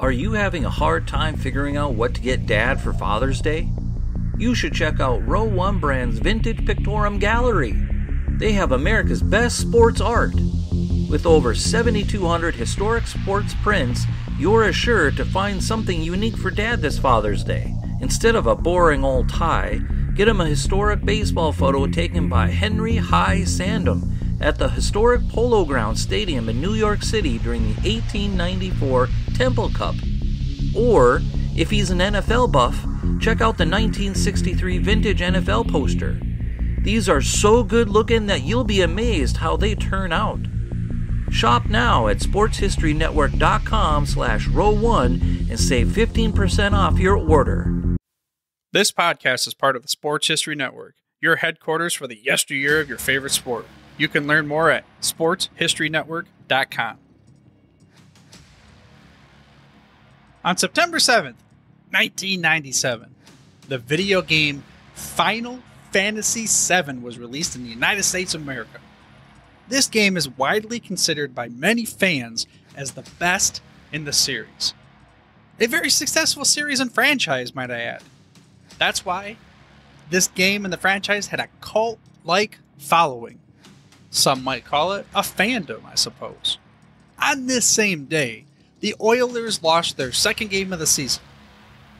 Are you having a hard time figuring out what to get dad for Father's Day? You should check out Row One Brand's Vintage Pictorum Gallery. They have America's best sports art. With over 7,200 historic sports prints, you're assured to find something unique for dad this Father's Day. Instead of a boring old tie, get him a historic baseball photo taken by Henry High Sandom at the historic Polo Grounds Stadium in New York City during the 1894 Temple Cup. Or, if he's an NFL buff, check out the 1963 vintage NFL poster. These are so good looking that you'll be amazed how they turn out. Shop now at sportshistorynetwork.com slash row one and save 15% off your order. This podcast is part of the Sports History Network, your headquarters for the yesteryear of your favorite sport. You can learn more at sportshistorynetwork.com. On September 7th, 1997, the video game Final Fantasy VII was released in the United States of America. This game is widely considered by many fans as the best in the series. A very successful series and franchise, might I add. That's why this game and the franchise had a cult like following. Some might call it a fandom, I suppose. On this same day, the Oilers lost their second game of the season.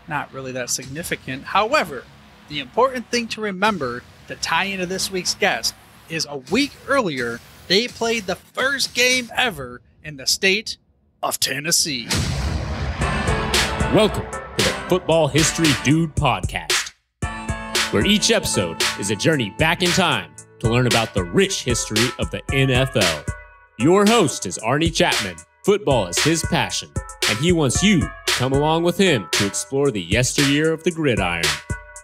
Not really that significant. However, the important thing to remember to tie into this week's guest is a week earlier, they played the first game ever in the state of Tennessee. Welcome to the Football History Dude podcast, where each episode is a journey back in time to learn about the rich history of the NFL. Your host is Arnie Chapman. Football is his passion, and he wants you to come along with him to explore the yesteryear of the gridiron.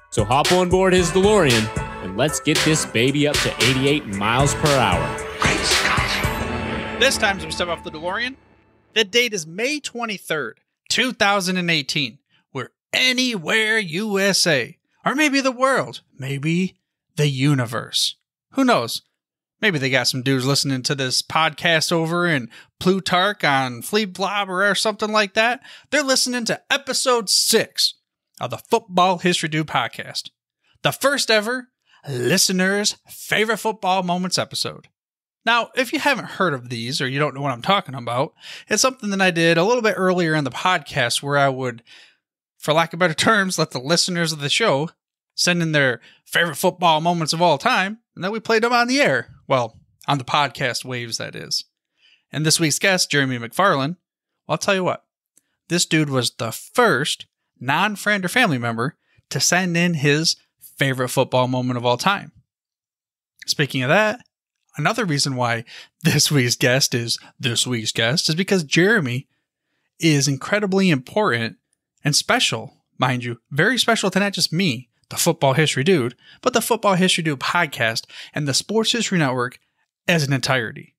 So hop on board his DeLorean and let's get this baby up to 88 miles per hour. This time, as we step off the DeLorean, the date is May 23rd, 2018. We're anywhere USA, or maybe the world, maybe the universe. Who knows? Maybe they got some dudes listening to this podcast over in Plutarch on Flea Blobber or something like that. They're listening to episode six of the Football History Dude podcast, the first ever listeners' favorite football moments episode. Now, if you haven't heard of these or you don't know what I'm talking about, it's something that I did a little bit earlier in the podcast where I would, for lack of better terms, let the listeners of the show send in their favorite football moments of all time, and then we played them on the air. Well, on the podcast waves, that is. And this week's guest, Jeremy McFarlin, well, I'll tell you what, this dude was the first non friend or family member to send in his favorite football moment of all time. Speaking of that, another reason why this week's guest is this week's guest is because Jeremy is incredibly important and special, mind you, very special to not just me, the Football History Dude, but the Football History Dude podcast and the Sports History Network as an entirety.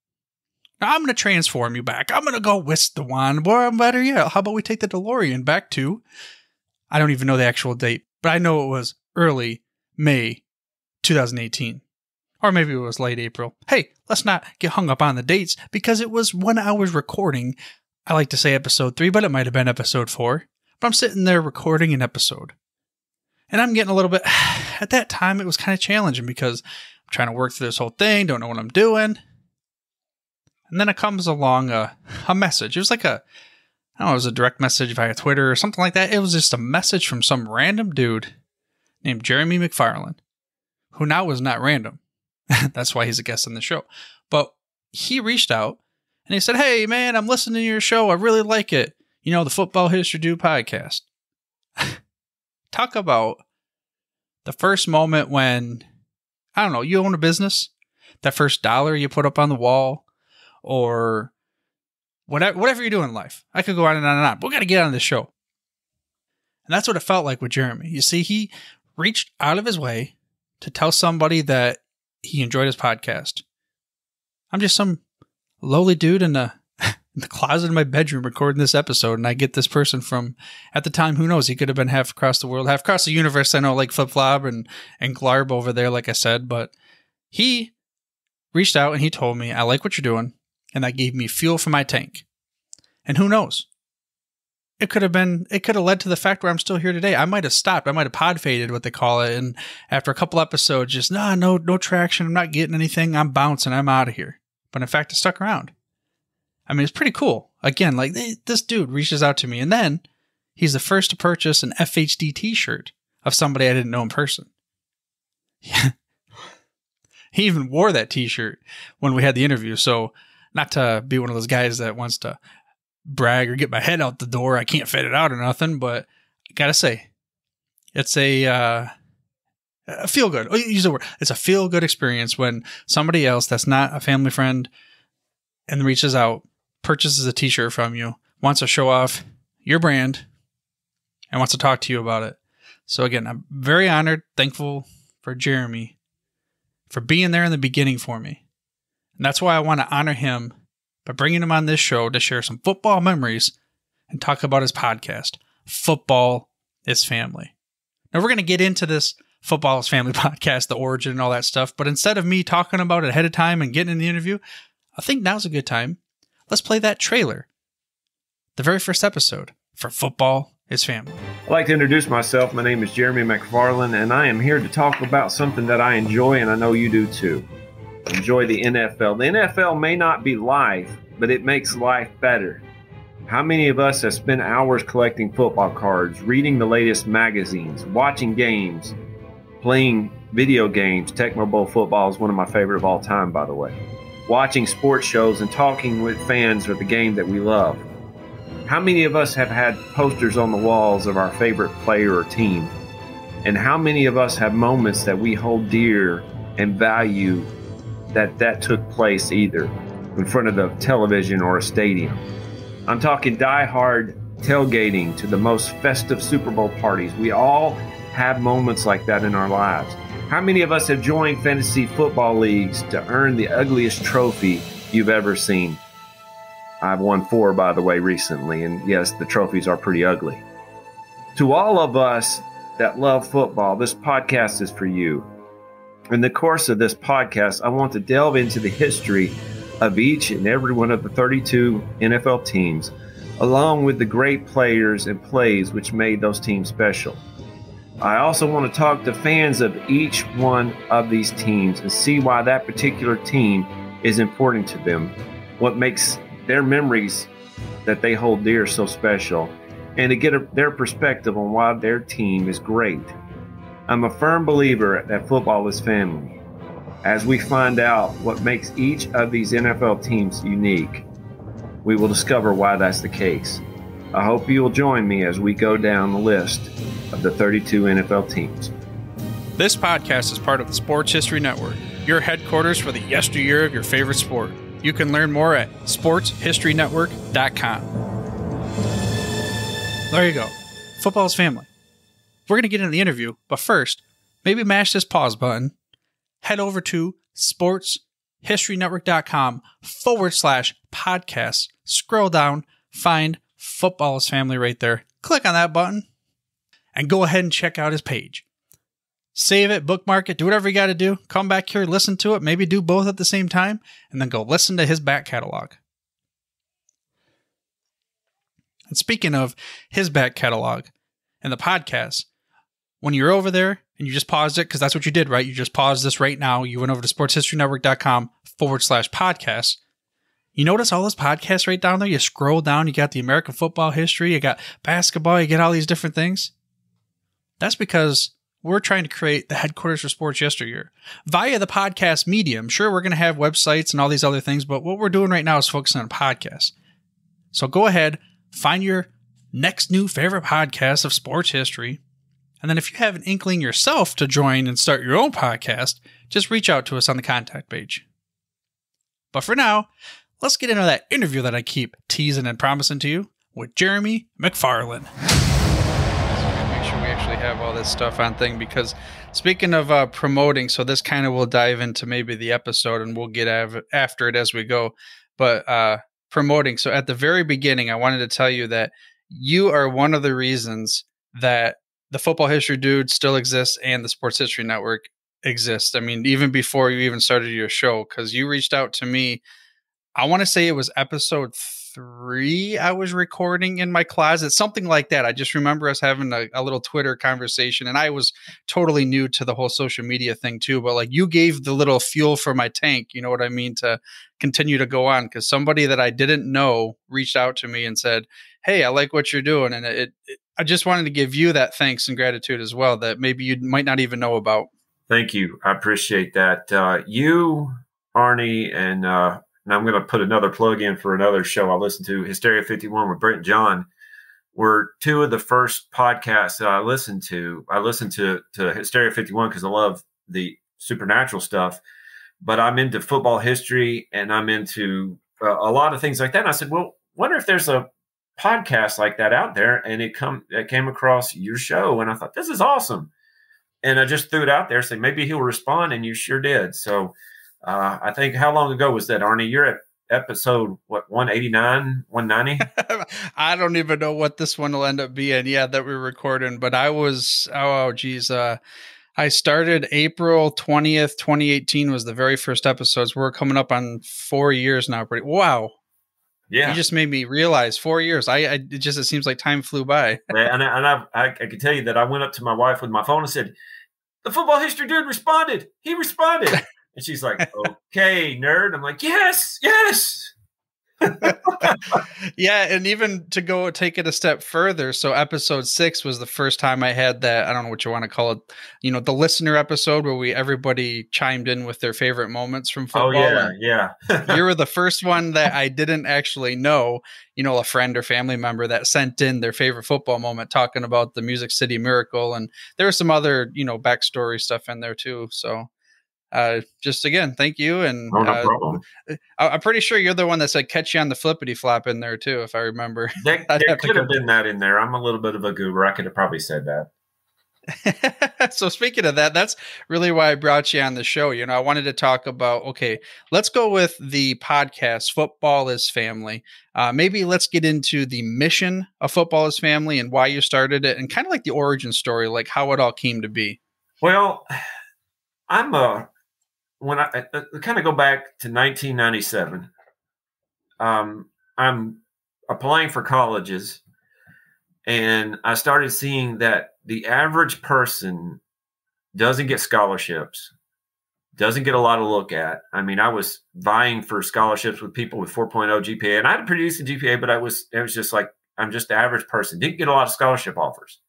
Now I'm going to transform you back. I'm going to go whisk the wand. Or better yet, how about we take the DeLorean back to, I don't even know the actual date, but I know it was early May 2018 or maybe it was late April. Hey, let's not get hung up on the dates because it was when I was recording. I like to say episode three, but it might have been episode four. But I'm sitting there recording an episode. And I'm getting a little bit, at that time, it was kind of challenging because I'm trying to work through this whole thing, don't know what I'm doing. And then it comes along a, a message. It was like a, I don't know, it was a direct message via Twitter or something like that. It was just a message from some random dude named Jeremy McFarlin, who now was not random. That's why he's a guest on the show. But he reached out and he said, Hey, man, I'm listening to your show. I really like it. You know, the Football History Dude podcast. Talk about the first moment when, I don't know, you own a business, that first dollar you put up on the wall, or whatever, whatever you do in life. I could go on and on and on, but we got to get on this show. And that's what it felt like with Jeremy. You see, he reached out of his way to tell somebody that he enjoyed his podcast. I'm just some lowly dude in the in the closet in my bedroom recording this episode, and I get this person from at the time, who knows? He could have been half across the world, half across the universe. I know, like Flip Flop and and Glarb over there, like I said, but he reached out and he told me, "I like what you're doing," and that gave me fuel for my tank. And who knows? it could have been it could have led to the fact where I'm still here today. I might have stopped. I might have pod faded, what they call it, and after a couple episodes, just nah, no, no traction. I'm not getting anything. I'm bouncing. I'm out of here. But in fact, I stuck around. I mean, it's pretty cool. Again, like this dude reaches out to me, and then he's the first to purchase an FHD T-shirt of somebody I didn't know in person. Yeah. he even wore that T-shirt when we had the interview. So, not to be one of those guys that wants to brag or get my head out the door. I can't fit it out or nothing, but I gotta say, it's a uh, a feel good. Oh, use the word. It's a feel good experience when somebody else that's not a family friend and reaches out, purchases a T-shirt from you, wants to show off your brand, and wants to talk to you about it. So again, I'm very honored, thankful for Jeremy for being there in the beginning for me. And that's why I want to honor him by bringing him on this show to share some football memories and talk about his podcast, Football is Family. Now, we're going to get into this Football is Family podcast, the origin and all that stuff, but instead of me talking about it ahead of time and getting in the interview, I think now's a good time. Let's play that trailer, the very first episode for Football is Family. I'd like to introduce myself. My name is Jeremy McFarlin, and I am here to talk about something that I enjoy, and I know you do too enjoy the NFL. The NFL may not be life, but it makes life better. How many of us have spent hours collecting football cards, reading the latest magazines, watching games, playing video games? Tecmo Bowl football is one of my favorite of all time, by the way. Watching sports shows and talking with fans of the game that we love. How many of us have had posters on the walls of our favorite player or team? And how many of us have moments that we hold dear and value that that took place either in front of the television or a stadium. I'm talking die-hard tailgating to the most festive Super Bowl parties. We all have moments like that in our lives. How many of us have joined fantasy football leagues to earn the ugliest trophy you've ever seen? I've won four, by the way, recently, and yes, the trophies are pretty ugly. To all of us that love football, this podcast is for you. In the course of this podcast, I want to delve into the history of each and every one of the 32 NFL teams, along with the great players and plays which made those teams special. I also want to talk to fans of each one of these teams and see why that particular team is important to them, what makes their memories that they hold dear so special, and to get a, their perspective on why their team is great. I'm a firm believer that football is family. As we find out what makes each of these NFL teams unique, we will discover why that's the case. I hope you will join me as we go down the list of the 32 NFL teams. This podcast is part of the Sports History Network, your headquarters for the yesteryear of your favorite sport. You can learn more at sportshistorynetwork.com. There you go. Football's family. We're going to get into the interview, but first, maybe mash this pause button, head over to sportshistorynetwork.com forward slash podcast, scroll down, find Football is Family right there. Click on that button and go ahead and check out his page. Save it, bookmark it, do whatever you got to do. Come back here, listen to it, maybe do both at the same time, and then go listen to his back catalog. And speaking of his back catalog and the podcast, when you're over there and you just paused it, because that's what you did, right? You just paused this right now. You went over to sportshistorynetwork.com forward slash podcast. You notice all those podcasts right down there? You scroll down, you got the American football history, you got basketball, you get all these different things. That's because we're trying to create the headquarters for sports yesteryear via the podcast medium. Sure, we're going to have websites and all these other things, but what we're doing right now is focusing on podcasts. So go ahead, find your next new favorite podcast of sports history, and then if you have an inkling yourself to join and start your own podcast, just reach out to us on the contact page. But for now, let's get into that interview that I keep teasing and promising to you with Jeremy McFarlin. Make sure we actually have all this stuff on thing because speaking of uh, promoting, so this kind of will dive into maybe the episode and we'll get av- after it as we go. But uh, promoting, so at the very beginning, I wanted to tell you that you are one of the reasons that the football history dude still exists and the sports history network exists. I mean, even before you even started your show, because you reached out to me. I want to say it was episode three, I was recording in my closet, something like that. I just remember us having a, a, little Twitter conversation, and I was totally new to the whole social media thing too. But like you gave the little fuel for my tank, you know what I mean, to continue to go on because somebody that I didn't know reached out to me and said, "Hey, I like what you're doing," and it, it I just wanted to give you that thanks and gratitude as well that maybe you might not even know about. Thank you. I appreciate that. Uh, you, Arnie, and uh, and I'm going to put another plug in for another show I listen to, Hysteria 51 with Brent John, were two of the first podcasts that I listened to. I listened to to Hysteria 51 because I love the supernatural stuff, but I'm into football history and I'm into uh, a lot of things like that. And I said, well, wonder if there's a podcast like that out there, and it come it came across your show, and I thought this is awesome, and I just threw it out there, saying maybe he'll respond, and you sure did. So uh, I think how long ago was that, Arnie? You're at episode what 189 190 i don't even know what this one will end up being yeah that we're recording but i was oh geez uh i started april 20th 2018 was the very first episodes. We're coming up on four years now pretty wow. Yeah. You just made me realize four years. I, I it just it seems like time flew by. And, I, and I, I, I can tell you that i went up to my wife with my phone and said the football history dude responded. He responded And she's like, okay, nerd. I'm like, yes, yes. yeah, and even to go take it a step further, so episode six was the first time I had that. I don't know what you want to call it. You know, the listener episode where we everybody chimed in with their favorite moments from oh, football. Oh yeah, yeah. you were the first one that I didn't actually know. You know, a friend or family member that sent in their favorite football moment, talking about the Music City Miracle, and there was some other you know backstory stuff in there too. So uh, just again, thank you. And oh, no uh, problem. I, am pretty sure you're the one that said catch you on the flippity flop in there too, if I remember. There, there could have been that in there. I'm a little bit of a goober. I could have probably said that. so speaking of that, that's really why I brought you on the show. You know, I wanted to talk about okay, let's go with the podcast Football is Family. Uh, maybe let's get into the mission of Football is Family and why you started it and kind of like the origin story, like how it all came to be. Well, I'm a when I, I, I kind of go back to 1997, um, I'm applying for colleges, and I started seeing that the average person doesn't get scholarships, doesn't get a lot of look at. I mean, I was vying for scholarships with people with 4.0 GPA, and I had a pretty decent GPA, but I was it was just like I'm just the average person. Didn't get a lot of scholarship offers.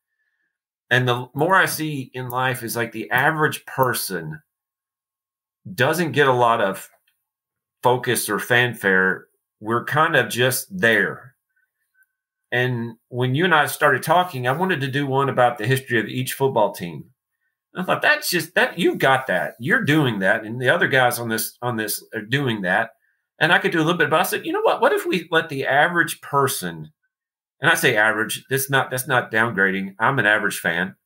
And the more I see in life is like the average person doesn't get a lot of focus or fanfare. We're kind of just there. And when you and I started talking, I wanted to do one about the history of each football team. I thought that's just that you've got that. You're doing that, and the other guys on this on this are doing that. And I could do a little bit, but I said, you know what? What if we let the average person, and I say average, that's not that's not downgrading. I'm an average fan.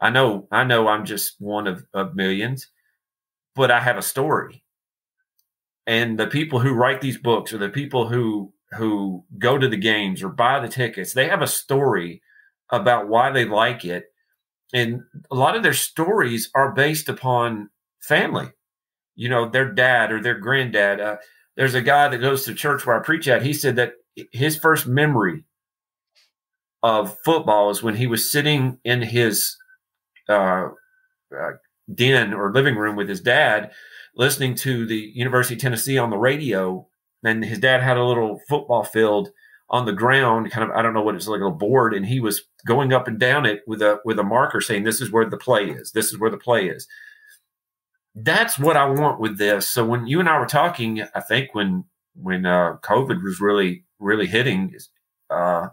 I know, I know I'm just one of, of millions but I have a story. And the people who write these books or the people who who go to the games or buy the tickets, they have a story about why they like it. And a lot of their stories are based upon family. You know, their dad or their granddad. Uh, there's a guy that goes to church where I preach at. He said that his first memory of football is when he was sitting in his uh, uh, den or living room with his dad, listening to the University of Tennessee on the radio. And his dad had a little football field on the ground, kind of I don't know what it's like a board, and he was going up and down it with a with a marker saying, "This is where the play is. This is where the play is." That's what I want with this. So when you and I were talking, I think when when uh, COVID was really really hitting, uh,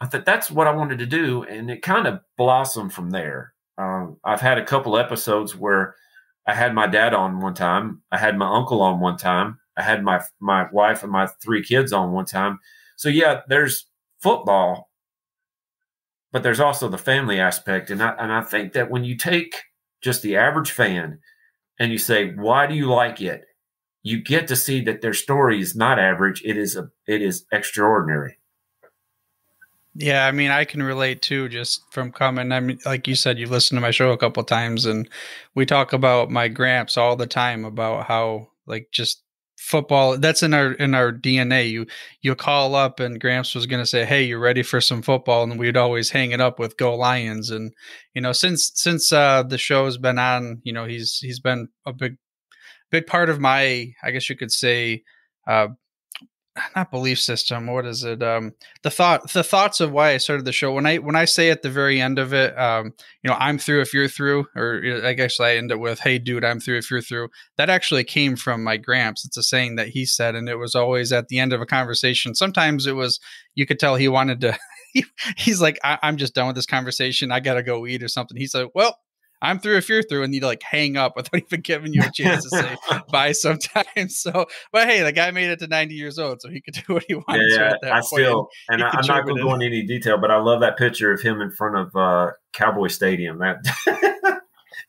I thought that's what I wanted to do, and it kind of blossomed from there. Um, I've had a couple episodes where I had my dad on one time, I had my uncle on one time, I had my my wife and my three kids on one time. So yeah, there's football, but there's also the family aspect, and I and I think that when you take just the average fan and you say, "Why do you like it?" you get to see that their story is not average; it is a it is extraordinary. Yeah, I mean, I can relate too, just from coming. I mean, like you said, you've listened to my show a couple times, and we talk about my gramps all the time about how, like, just football that's in our in our dna you you call up and gramps was going to say hey you ready for some football and we'd always hang it up with go lions and you know since since uh the show's been on you know he's he's been a big big part of my i guess you could say uh not belief system what is it? Um the thought the thoughts of why i started the show. When i when i say at the very end of it um you know i'm through if you're through or i guess i end up with hey dude i'm through if you're through. That actually came from my gramps. It's a saying that he said and it was always at the end of a conversation. Sometimes it was you could tell he wanted to he's like I, am just done with this conversation. I gotta go eat or something. He's like well I'm through if you're through, and you like hang up without even giving you a chance to say bye sometimes. So, but hey, the guy made it to 90 years old, so he could do what he wanted yeah, yeah. I still, and, and I, am not going to go into any detail, but I love that picture of him in front of uh, Cowboy Stadium. That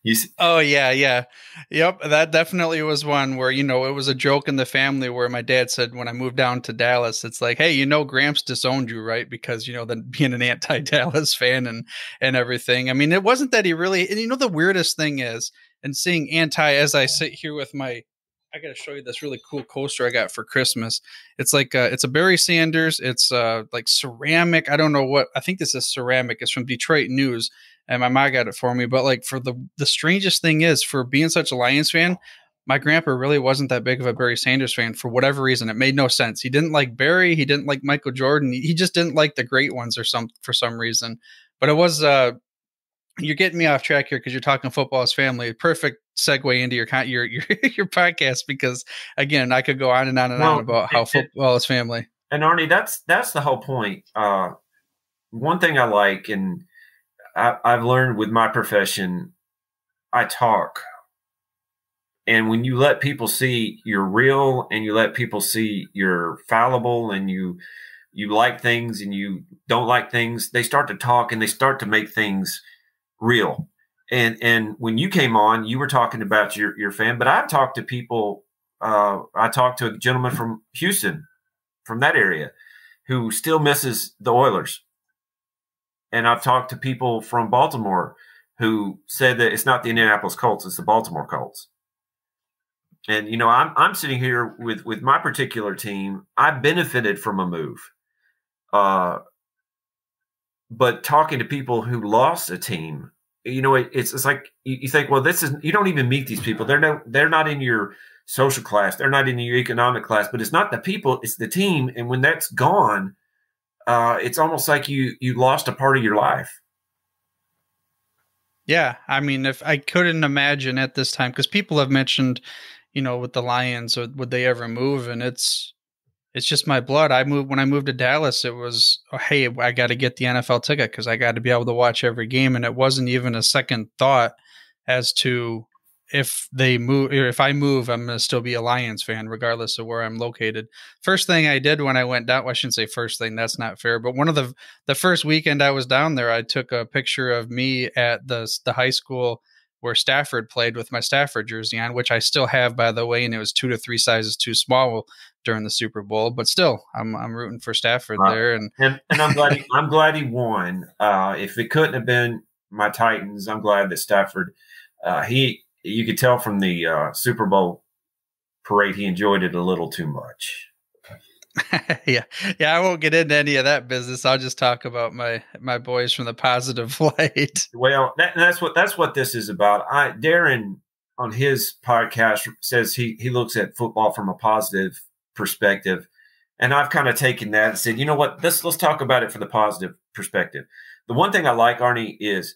You oh yeah, yeah, yep. That definitely was one where you know it was a joke in the family where my dad said when I moved down to Dallas, it's like, hey, you know, Gramps disowned you, right? Because you know, then being an anti-Dallas fan and and everything. I mean, it wasn't that he really. And you know, the weirdest thing is, and seeing anti as I sit here with my I got to show you this really cool coaster I got for Christmas. It's like uh, it's a Barry Sanders. It's uh, like ceramic. I don't know what. I think this is ceramic. It's from Detroit News, and my mom got it for me. But like for the the strangest thing is for being such a Lions fan, my grandpa really wasn't that big of a Barry Sanders fan for whatever reason. It made no sense. He didn't like Barry. He didn't like Michael Jordan. He just didn't like the great ones or some for some reason. But it was uh, you're getting me off track here because you're talking football as family. Perfect segue into your your your your podcast because again, I could go on and on and well, on about how football is family. And Arnie, that's that's the whole point. Uh, one thing I like, and I, I've learned with my profession, I talk. And when you let people see you're real and you let people see you're fallible and you you like things and you don't like things, they start to talk and they start to make things real. And and when you came on, you were talking about your your fan, but I've talked to people. Uh, I talked to a gentleman from Houston, from that area, who still misses the Oilers and I've talked to people from Baltimore who said that it's not the Indianapolis Colts, it's the Baltimore Colts. And you know, I'm I'm sitting here with with my particular team. I benefited from a move, uh, but talking to people who lost a team, you know, it, it's it's like you, you, think, well, this is you don't even meet these people. They're no they're not in your social class. They're not in your economic class. But it's not the people; it's the team. And when that's gone, uh, it's almost like you you lost a part of your life. Yeah, I mean, if I couldn't imagine at this time, because people have mentioned, you know, with the Lions, or would they ever move? And it's it's just my blood. I moved when I moved to Dallas. It was, oh, hey, I got to get the NFL ticket because I got to be able to watch every game, and it wasn't even a second thought as to if they move or if I move, I'm gonna still be a Lions fan regardless of where I'm located. First thing I did when I went down, well, I shouldn't say first thing, that's not fair, but one of the the first weekend I was down there, I took a picture of me at the the high school where Stafford played with my Stafford jersey on, which I still have by the way, and it was two to three sizes too small during the Super Bowl, but still, I'm I'm rooting for Stafford there, and, and and I'm glad he, I'm glad he won. Uh, if it couldn't have been my Titans, I'm glad that Stafford. Uh, he you could tell from the uh, Super Bowl parade he enjoyed it a little too much. yeah, yeah. I won't get into any of that business. I'll just talk about my my boys from the positive light. Well, that, that's what that's what this is about. I Darren on his podcast says he he looks at football from a positive perspective, and I've kind of taken that and said, you know what, let's let's talk about it from the positive perspective. The one thing I like, Arnie, is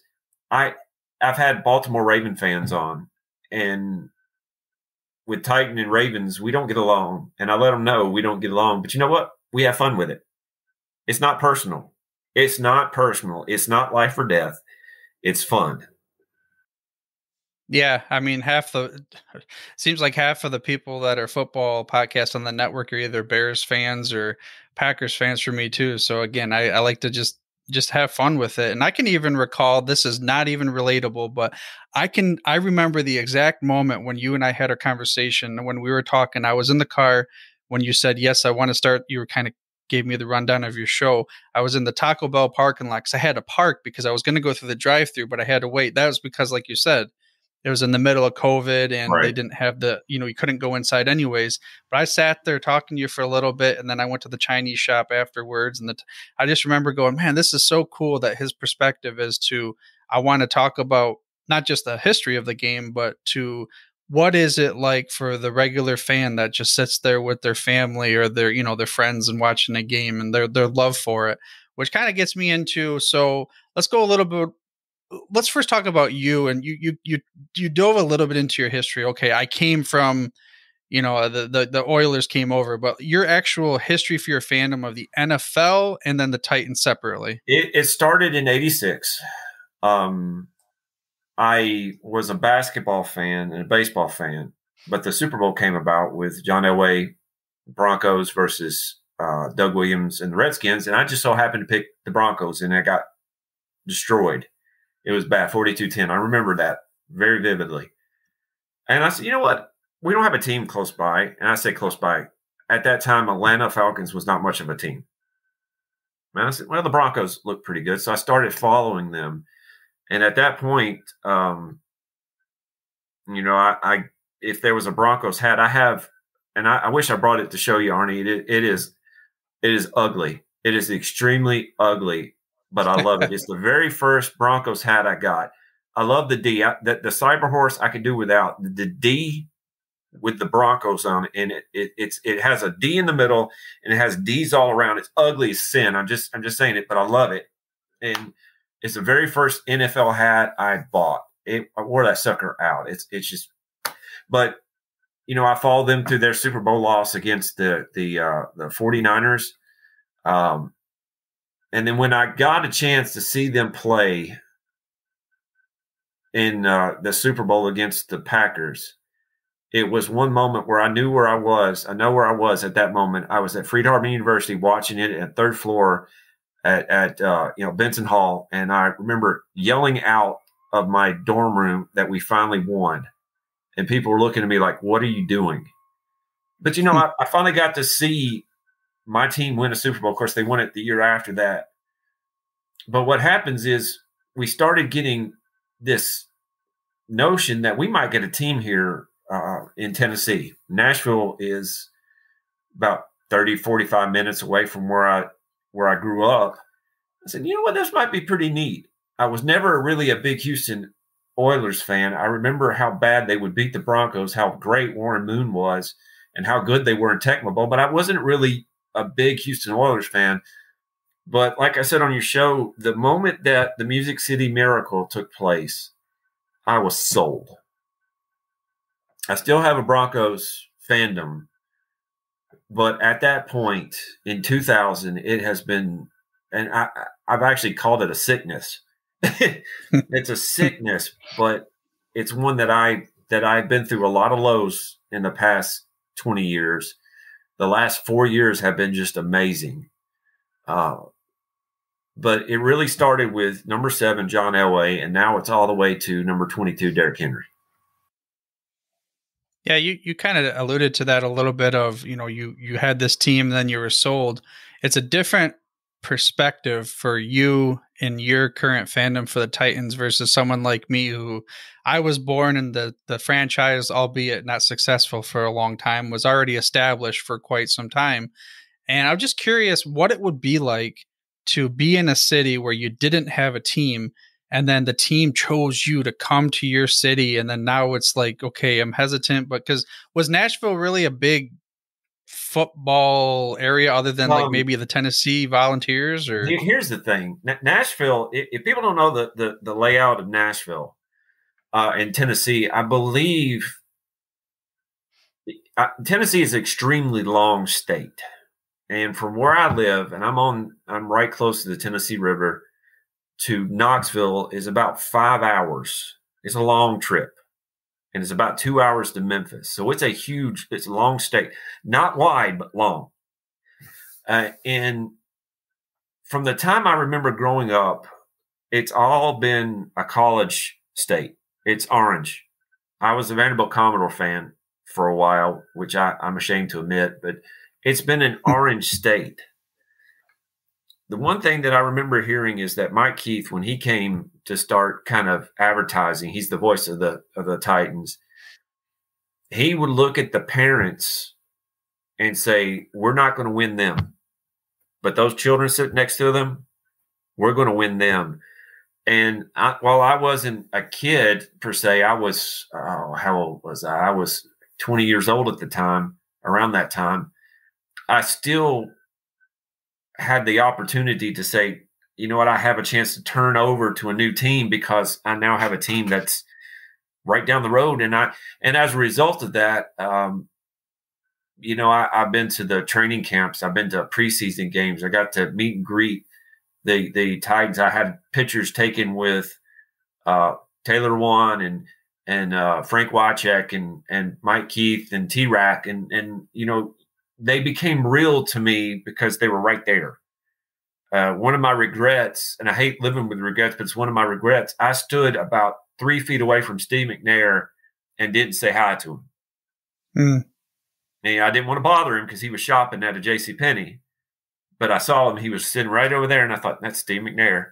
I I've had Baltimore Raven fans on, and with Titan and Ravens, we don't get along. And I let them know we don't get along. But you know what? We have fun with it. It's not personal. It's not personal. It's not life or death. It's fun. Yeah, I mean, half the seems like half of the people that are football podcasts on the network are either Bears fans or Packers fans for me too. So again, I, I like to just just have fun with it. And I can even recall this is not even relatable, but I can I remember the exact moment when you and I had a conversation when we were talking. I was in the car when you said, Yes, I want to start. You were kind of gave me the rundown of your show. I was in the Taco Bell parking lot because I had to park because I was going to go through the drive through, but I had to wait. That was because, like you said, it was in the middle of COVID and Right. they didn't have the, you know, you couldn't go inside anyways. But I sat there talking to you for a little bit and then I went to the Chinese shop afterwards. And the, I just remember going, man, this is so cool that his perspective is to, I want to talk about not just the history of the game, but to what is it like for the regular fan that just sits there with their family or their, you know, their friends and watching a game and their, their love for it, which kind of gets me into, so let's go a little bit let's first talk about you and you you you you dove a little bit into your history okay i came from you know the, the the oilers came over but your actual history for your fandom of the nfl and then the titans separately It, it started in '86. Um, I was a basketball fan and a baseball fan, but the Super Bowl came about with John Elway, Broncos versus uh, Doug Williams and the Redskins, and I just so happened to pick the Broncos, and I got destroyed. It was bad, 42-10. I remember that very vividly. And I said, you know what? We don't have a team close by, and I say close by. At that time, Atlanta Falcons was not much of a team. And I said, well, the Broncos look pretty good. So I started following them. And at that point, um, you know, I, I if there was a Broncos hat, I have, and I, I wish I brought it to show you, Arnie. It, it is, it is ugly. It is extremely ugly, but I love it. It's the very first Broncos hat I got. I love the D. I, the, the Cyber Horse I could do without. The, the D with the Broncos on it, and it, it it's it has a D in the middle and it has D's all around. It's ugly as sin. I'm just I'm just saying it, but I love it. And it's the very first NFL hat I bought. It, I wore that sucker out. It's it's just, but you know I followed them through their Super Bowl loss against the the uh, the 49ers. Um, and then when I got a chance to see them play in uh, the Super Bowl against the Packers, it was one moment where I knew where I was. I know where I was at that moment. I was at Freed Hardeman University watching it at third floor at, at uh, you know Benson Hall, and I remember yelling out of my dorm room that we finally won, and people were looking at me like, "What are you doing?" But you know, I, I finally got to see my team win a Super Bowl. Of course, they won it the year after that. But what happens is we started getting this notion that we might get a team here uh, in Tennessee. Nashville is about 30, 45 minutes away from where I where I grew up. I said, you know what, this might be pretty neat. I was never really a big Houston Oilers fan. I remember how bad they would beat the Broncos, how great Warren Moon was, and how good they were in Tecmo Bowl. But I wasn't really a big Houston Oilers fan. But like I said on your show, the moment that the Music City Miracle took place, I was sold. I still have a Broncos fandom, but at that point in 2000, it has been, and I, I've actually called it a sickness. it's a sickness, but it's one that I that I've been through a lot of lows in the past 20 years. The last four years have been just amazing. Uh, but it really started with number seven, John Elway, and now it's all the way to number 22, Derrick Henry. yeah you you kind of alluded to that a little bit of you know you you had this team then you were sold it's a different perspective for you in your current fandom for the Titans versus someone like me who I was born in the the franchise, albeit not successful for a long time, was already established for quite some time. And I'm just curious what it would be like to be in a city where you didn't have a team and then the team chose you to come to your city and then now it's like okay i'm hesitant but because was nashville really a big football area other than like Um, maybe the tennessee volunteers or Here's the thing: Nashville. If, people don't know the the, the layout of Nashville uh, in Tennessee, I believe uh, Tennessee is an extremely long state, and from where I live, and I'm on, I'm right close to the Tennessee River. To Knoxville is about five hours. It's a long trip, and it's about two hours to Memphis. So it's a huge, it's a long state, not wide but long. Uh, and from the time I remember growing up, it's all been a college state. It's orange. I was a Vanderbilt Commodore fan for a while, which I, I'm ashamed to admit, but it's been an orange state. The one thing that I remember hearing is that Mike Keith, when he came to start kind of advertising, he's the voice of the of the Titans. He would look at the parents and say, "We're not going to win them, but those children sitting next to them, we're going to win them." And I, while I wasn't a kid per se, I was oh, how old was I? I was 20 years old at the time. Around that time, I still had the opportunity to say, you know what, I have a chance to turn over to a new team because I now have a team that's right down the road. And I and as a result of that, um, you know, I, have been to the training camps, I've been to preseason games, I got to meet and greet the the Titans. I had pictures taken with uh, Taylor Lewan and and uh, Frank Wycheck and and Mike Keith and T-Rac and and you know they became real to me because they were right there. Uh, one of my regrets, and I hate living with regrets, but it's one of my regrets. I stood about three feet away from Steve McNair and didn't say hi to him. Mm. And I didn't want to bother him because he was shopping at a J.C. Penney, but I saw him. He was sitting right over there, and I thought that's Steve McNair.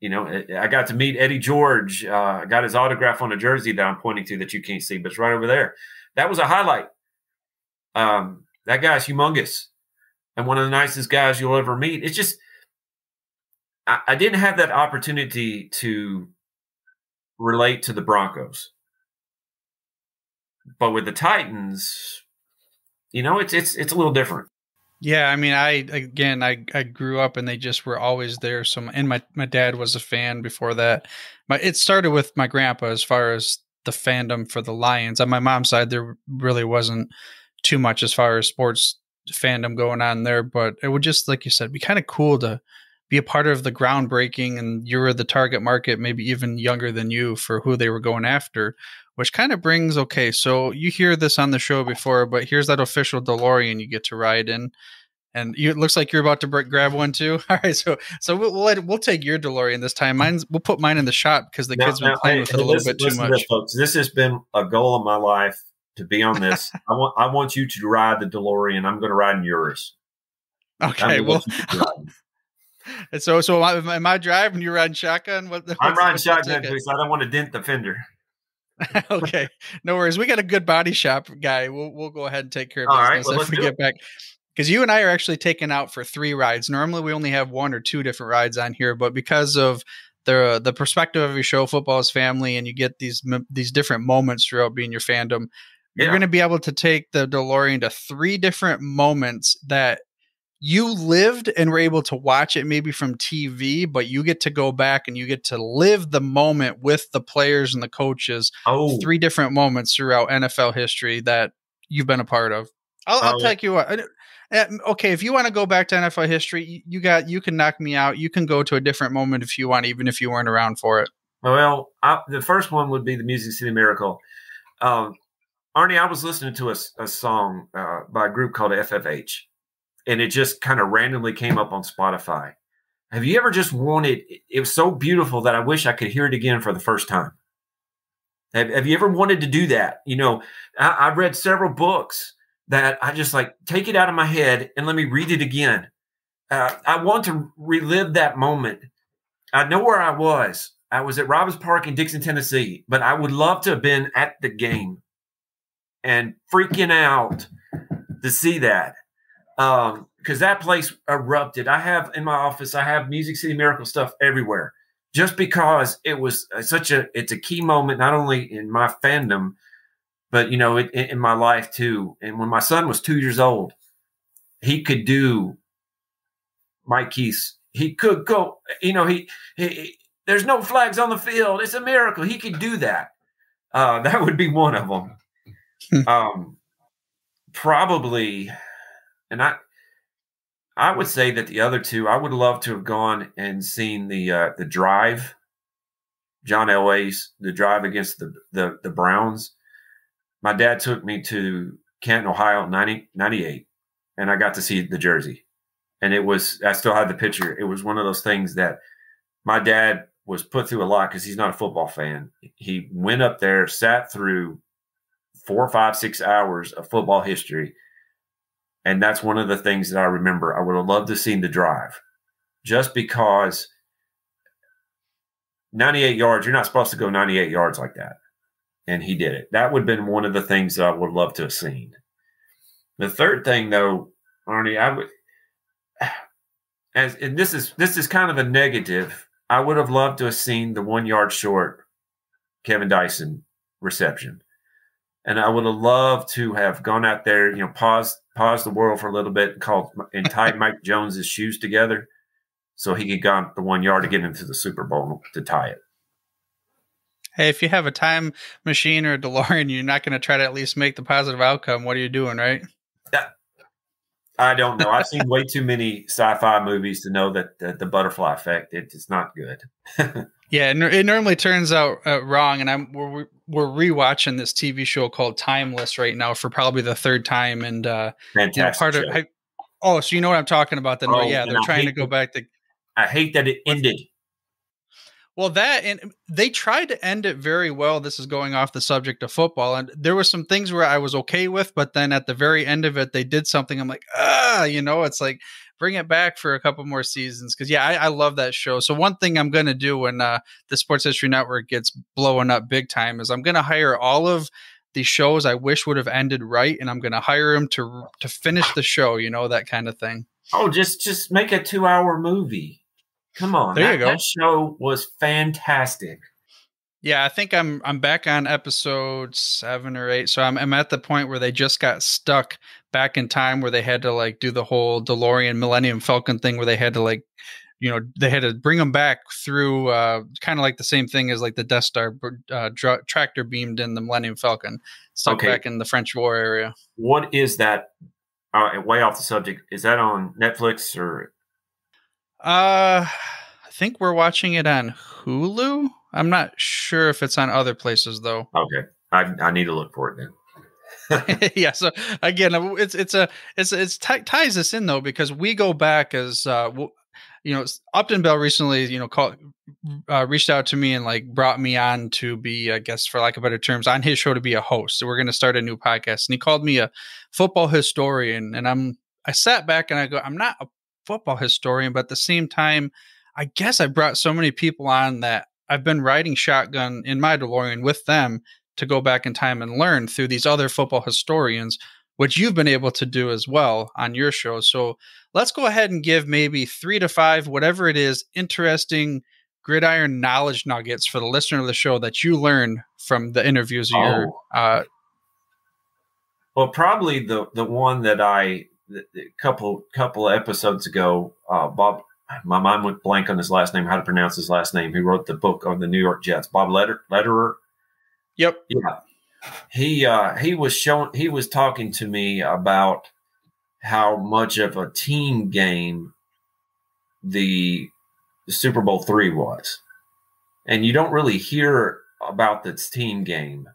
You know, I got to meet Eddie George. Uh, I got his autograph on a jersey that I'm pointing to that you can't see, but it's right over there. That was a highlight. Um, that guy's humongous and one of the nicest guys you'll ever meet. It's just, I, I didn't have that opportunity to relate to the Broncos. But with the Titans, you know, it's it's it's a little different. Yeah, I mean, I again, I I grew up and they just were always there. So, my, and my my dad was a fan before that. My it started with my grandpa as far as the fandom for the Lions. On my mom's side, there really wasn't too much as far as sports fandom going on there, but it would just, like you said, be kind of cool to be a part of the groundbreaking and you were the target market, maybe even younger than you for who they were going after, which kind of brings, okay, so you hear this on the show before, but here's that official DeLorean you get to ride in. And you, it looks like you're about to grab one too. All right, so so we'll we'll, we'll take your DeLorean this time. Mine's we'll put mine in the shop because the now, kids have been playing with it a little bit too much. This, folks, this has been a goal of my life to be on this. I want I want you to ride the DeLorean. I'm going to ride in yours. Okay, well. and so, so am I, am I driving? You riding shotgun? What? I'm riding shotgun because I don't want to dent the fender. okay, no worries. We got a good body shop guy. We'll we'll go ahead and take care of All business right, well, if we get back. Because you and I are actually taken out for three rides. Normally, we only have one or two different rides on here, but because of the the perspective of your show, football is family, and you get these these different moments throughout being your fandom you're going to be able to take the DeLorean to three different moments that you lived and were able to watch it maybe from TV, but you get to go back and you get to live the moment with the players and the coaches. Oh, three different moments throughout NFL history that you've been a part of. I'll, I'll oh. take you what. Okay, if you want to go back to NFL history, you got you can knock me out. You can go to a different moment if you want, even if you weren't around for it. Well, I, the first one would be the Music City Miracle. Um, Arnie, I was listening to a, a song uh, by a group called FFH, and it just kind of randomly came up on Spotify. Have you ever just wanted? It was so beautiful that I wish I could hear it again for the first time. Have, have you ever wanted to do that? You know, I, I've read several books that I just like take it out of my head and let me read it again. Uh, I want to relive that moment. I know where I was. I was at Robbins Park in Dickson, Tennessee, but I would love to have been at the game and freaking out to see that because um, that place erupted. I have in my office, I have Music City Miracle stuff everywhere, just because it was such a it's a key moment not only in my fandom, but you know it, in my life too. And when my son was two years old, he could do Mike Keith. He could go. You know he, he there's no flags on the field. It's a miracle. He could do that. Uh, that would be one of them. Um, probably, and I, I would say that the other two, I would love to have gone and seen the uh, the drive, John Elway's the drive against the the, the Browns. My dad took me to Canton, Ohio, 90, 98, and I got to see the jersey. And it was, I still have the picture. It was one of those things that my dad was put through a lot because he's not a football fan. He went up there, sat through four, five, six hours of football history. And that's one of the things that I remember. I would have loved to have seen the drive just because 98 yards, you're not supposed to go 98 yards like that. And he did it. That would have been one of the things that I would love to have seen. The third thing, though, Arnie, I would, as and this is this is kind of a negative. I would have loved to have seen the one yard short Kevin Dyson reception, and I would have loved to have gone out there, you know, pause pause the world for a little bit and called and tied Mike Jones's shoes together so he could go the one yard to get into the Super Bowl to tie it. Hey, if you have a time machine or a DeLorean, you're not going to try to at least make the positive outcome. What are you doing, right? I don't know. I've seen way too many sci-fi movies to know that, that the butterfly effect it, it's not good. yeah, it, normally turns out uh, wrong, and I'm we're we're rewatching this TV show called Timeless right now for probably the third time, and uh, fantastic. You know, part of I, oh, so you know what I'm talking about? Then, oh, yeah, they're trying to go back to. I hate that it ended. Well, that and they tried to end it very well. This is going off the subject of football, and there were some things where I was okay with, but then at the very end of it, they did something. I'm like, ah, you know, it's like bring it back for a couple more seasons because yeah, I, I, love that show. So one thing I'm gonna do when uh, the Sports History Network gets blowing up big time is I'm gonna hire all of the shows I wish would have ended right, and I'm gonna hire them to to finish the show. You know that kind of thing. Oh, just just make a two hour movie. Come on, there that, you go. That show was fantastic. Yeah, I think I'm I'm back on episode seven or eight. So I'm I'm at the point where they just got stuck back in time where they had to like do the whole DeLorean Millennium Falcon thing where they had to like you know they had to bring them back through uh, kind of like the same thing as like the Death Star uh, dra- tractor beamed in the Millennium Falcon stuck okay. back in the French War area. What is that? Uh, way off the subject. Is that on Netflix or uh, I think we're watching it on Hulu. I'm not sure if it's on other places though. Okay, I, I need to look for it then. yeah. So again, it's it's a it's it's t- ties us in though because we go back as uh, you know, Upton Bell recently, you know, called, uh, reached out to me and like brought me on to be, I guess, for lack of better terms, on his show to be a host. So we're going to start a new podcast, and he called me a football historian, and I'm I sat back and I go, I'm not a football historian, but at the same time, I guess I brought so many people on that I've been riding shotgun in my DeLorean with them to go back in time and learn through these other football historians, which you've been able to do as well on your show. So let's go ahead and give maybe three to five, whatever it is, interesting gridiron knowledge nuggets for the listener of the show that you learn from the interviews oh. your uh, well probably the the one that i a couple couple episodes ago, uh, Bob, my mind went blank on his last name. How to pronounce his last name? He wrote the book on the New York Jets. Bob Letter, Letterer. Yep. Yeah. He uh, he was showing. He was talking to me about how much of a team game the, Super Bowl three was, and you don't really hear about this team game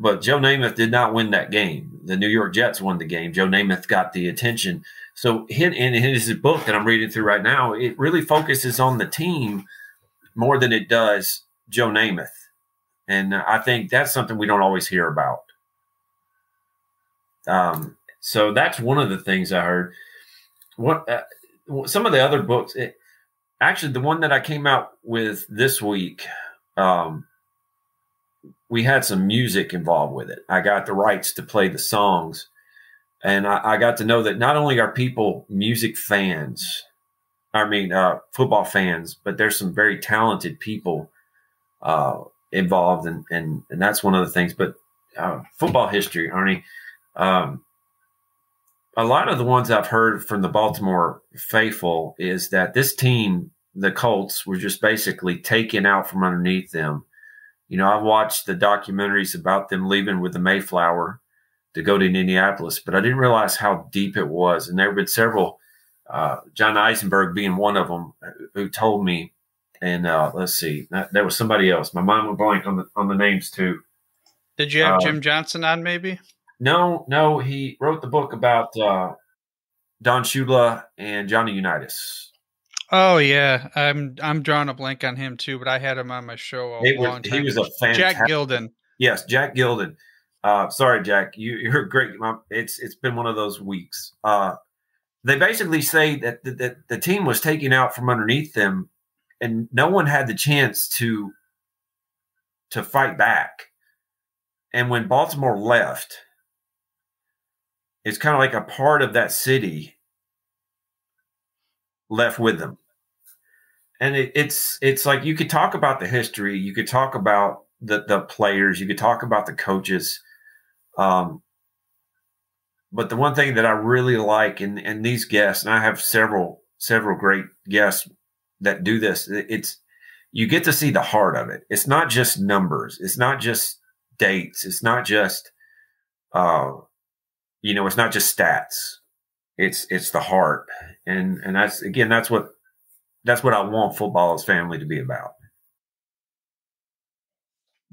but Joe Namath did not win that game. The New York Jets won the game. Joe Namath got the attention. So in, in his book that I'm reading through right now, it really focuses on the team more than it does Joe Namath. And I think that's something we don't always hear about. Um, so that's one of the things I heard. What uh, some of the other books, it, actually, the one that I came out with this week, um, we had some music involved with it. I got the rights to play the songs. And I, I got to know that not only are people music fans, I mean, uh, football fans, but there's some very talented people uh, involved. And, and, and that's one of the things. But uh, football history, Arnie, um, a lot of the ones I've heard from the Baltimore faithful is that this team, the Colts, were just basically taken out from underneath them you know, I've watched the documentaries about them leaving with the Mayflower to go to Indianapolis, but I didn't realize how deep it was. And there have been several, uh, John Eisenberg being one of them, who told me. And uh, let's see, there was somebody else. My mind went blank on the on the names too. Did you have uh, Jim Johnson on? Maybe. No, no. He wrote the book about uh, Don Shula and Johnny Unitas. Oh yeah, I'm I'm drawing a blank on him too, but I had him on my show a it long was, time. He was a fantastic. Jack Gilden. Yes, Jack Uh, sorry, Jack. You, you're great. It's it's been one of those weeks. Uh, they basically say that the, that the team was taken out from underneath them, and no one had the chance to to fight back. And when Baltimore left, it's kind of like a part of that city left with them. And it, it's it's like you could talk about the history, you could talk about the the players, you could talk about the coaches. Um, but the one thing that I really like in in these guests, and I have several several great guests that do this, it's you get to see the heart of it. It's not just numbers. It's not just dates. It's not just, uh, you know, it's not just stats. It's it's the heart, and and that's again that's what that's what I want football as family to be about.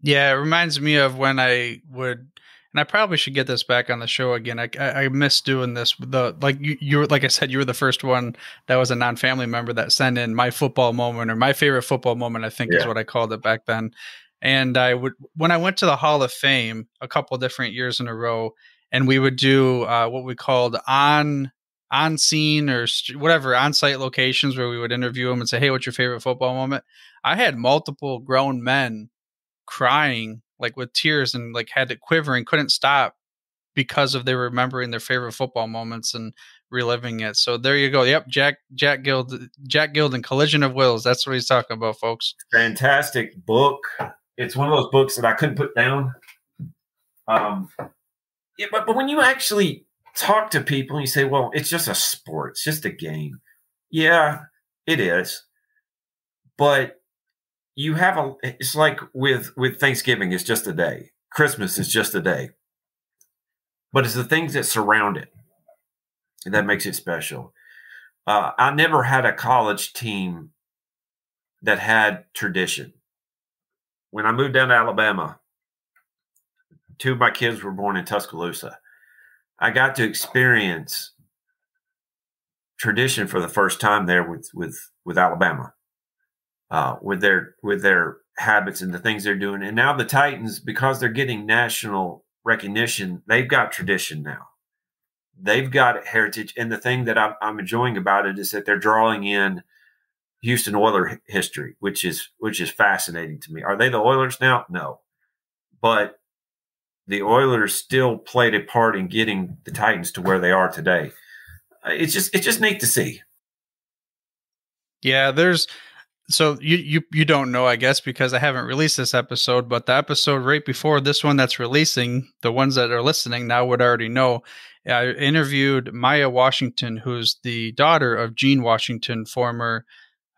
Yeah, it reminds me of when I would and I probably should get this back on the show again. I I, I miss doing this. The like you you were like I said, you were the first one that was a non family member that sent in my football moment or my favorite football moment. I think yeah. is what I called it back then. And I would when I went to the Hall of Fame a couple different years in a row, and we would do uh, what we called on on scene or st- whatever on site locations where we would interview them and say, "Hey, what's your favorite football moment?" I had multiple grown men crying like with tears and like had to quiver and couldn't stop because of they remembering their favorite football moments and reliving it. So there you go. Yep, Jack Jack Guild Jack Guild and Collision of Wills. That's what he's talking about, folks. Fantastic book. It's one of those books that I couldn't put down. Um yeah, but, but when you actually talk to people and you say, well, it's just a sport, it's just a game. Yeah, it is. But you have a it's like with with thanksgiving it's just a day. Christmas is just a day. But it's the things that surround it that makes it special. Uh, i never had a college team that had tradition. When i moved down to alabama two of my kids were born in tuscaloosa. I got to experience tradition for the first time there with with with alabama uh, with their with their habits and the things they're doing. And now the Titans, because they're getting national recognition, they've got tradition now. They've got heritage, and the thing that I'm, I'm enjoying about it is that they're drawing in Houston Oiler history, which is which is fascinating to me. Are they the Oilers now? No, but the Oilers still played a part in getting the Titans to where they are today. It's just it's just neat to see. Yeah, there's so you you you don't know, I guess, because I haven't released this episode, but the episode right before this one that's releasing, the ones that are listening now would already know. I interviewed Maya Washington, who's the daughter of Gene Washington, former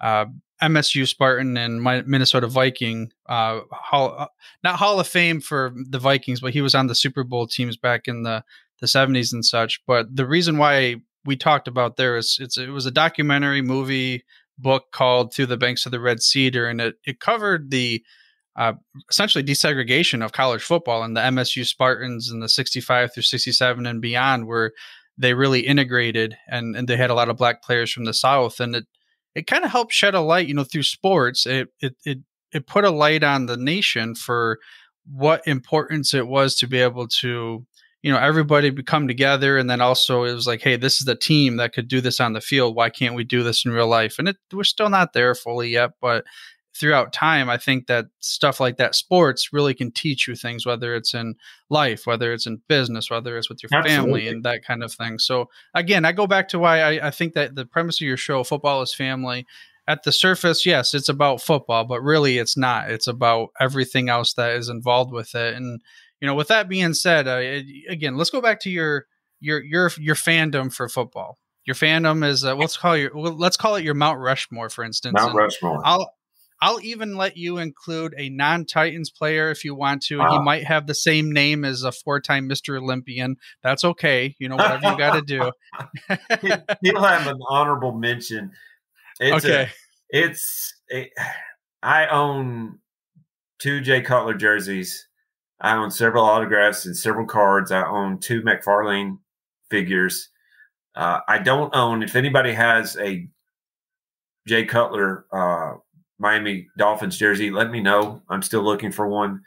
uh, MSU Spartan and Minnesota Viking, uh, hall, uh, not Hall of Fame for the Vikings, but he was on the Super Bowl teams back in the the 70s and such. But the reason why we talked about there is it's it was a documentary movie book called Through the Banks of the Red Cedar, and it, it covered the uh, essentially desegregation of college football and the MSU Spartans and the 65 through 67 and beyond, where they really integrated and, and they had a lot of black players from the South. And it, it kind of helped shed a light, you know, through sports. It, it, it, it put a light on the nation for what importance it was to be able to you know everybody would come together and then also it was like hey this is the team that could do this on the field. Why can't we do this in real life? And it, we're still not there fully yet but throughout time i think that stuff like that sports really can teach you things whether it's in life whether it's in business whether it's with your Absolutely. family and that kind of thing. So again i go back to why I, I think that the premise of your show football is family at the surface yes it's about football but really it's not. It's about everything else that is involved with it. And you know, with that being said, uh, again, let's go back to your your your your fandom for football. Your fandom is uh, let's call your let's call it your Mount Rushmore, for instance. Mount Rushmore. I'll I'll even let you include a non-Titans player if you want to. He might have the same name as a four-time Mr. Olympian. That's okay. You know, whatever you got to do. He'll have an honorable mention. It's okay. A, it's a, I own two Jay Cutler jerseys I own several autographs and several cards. I own two McFarlane figures. Uh, I don't own, if anybody has a Jay Cutler uh, Miami Dolphins jersey, let me know. I'm still looking for one.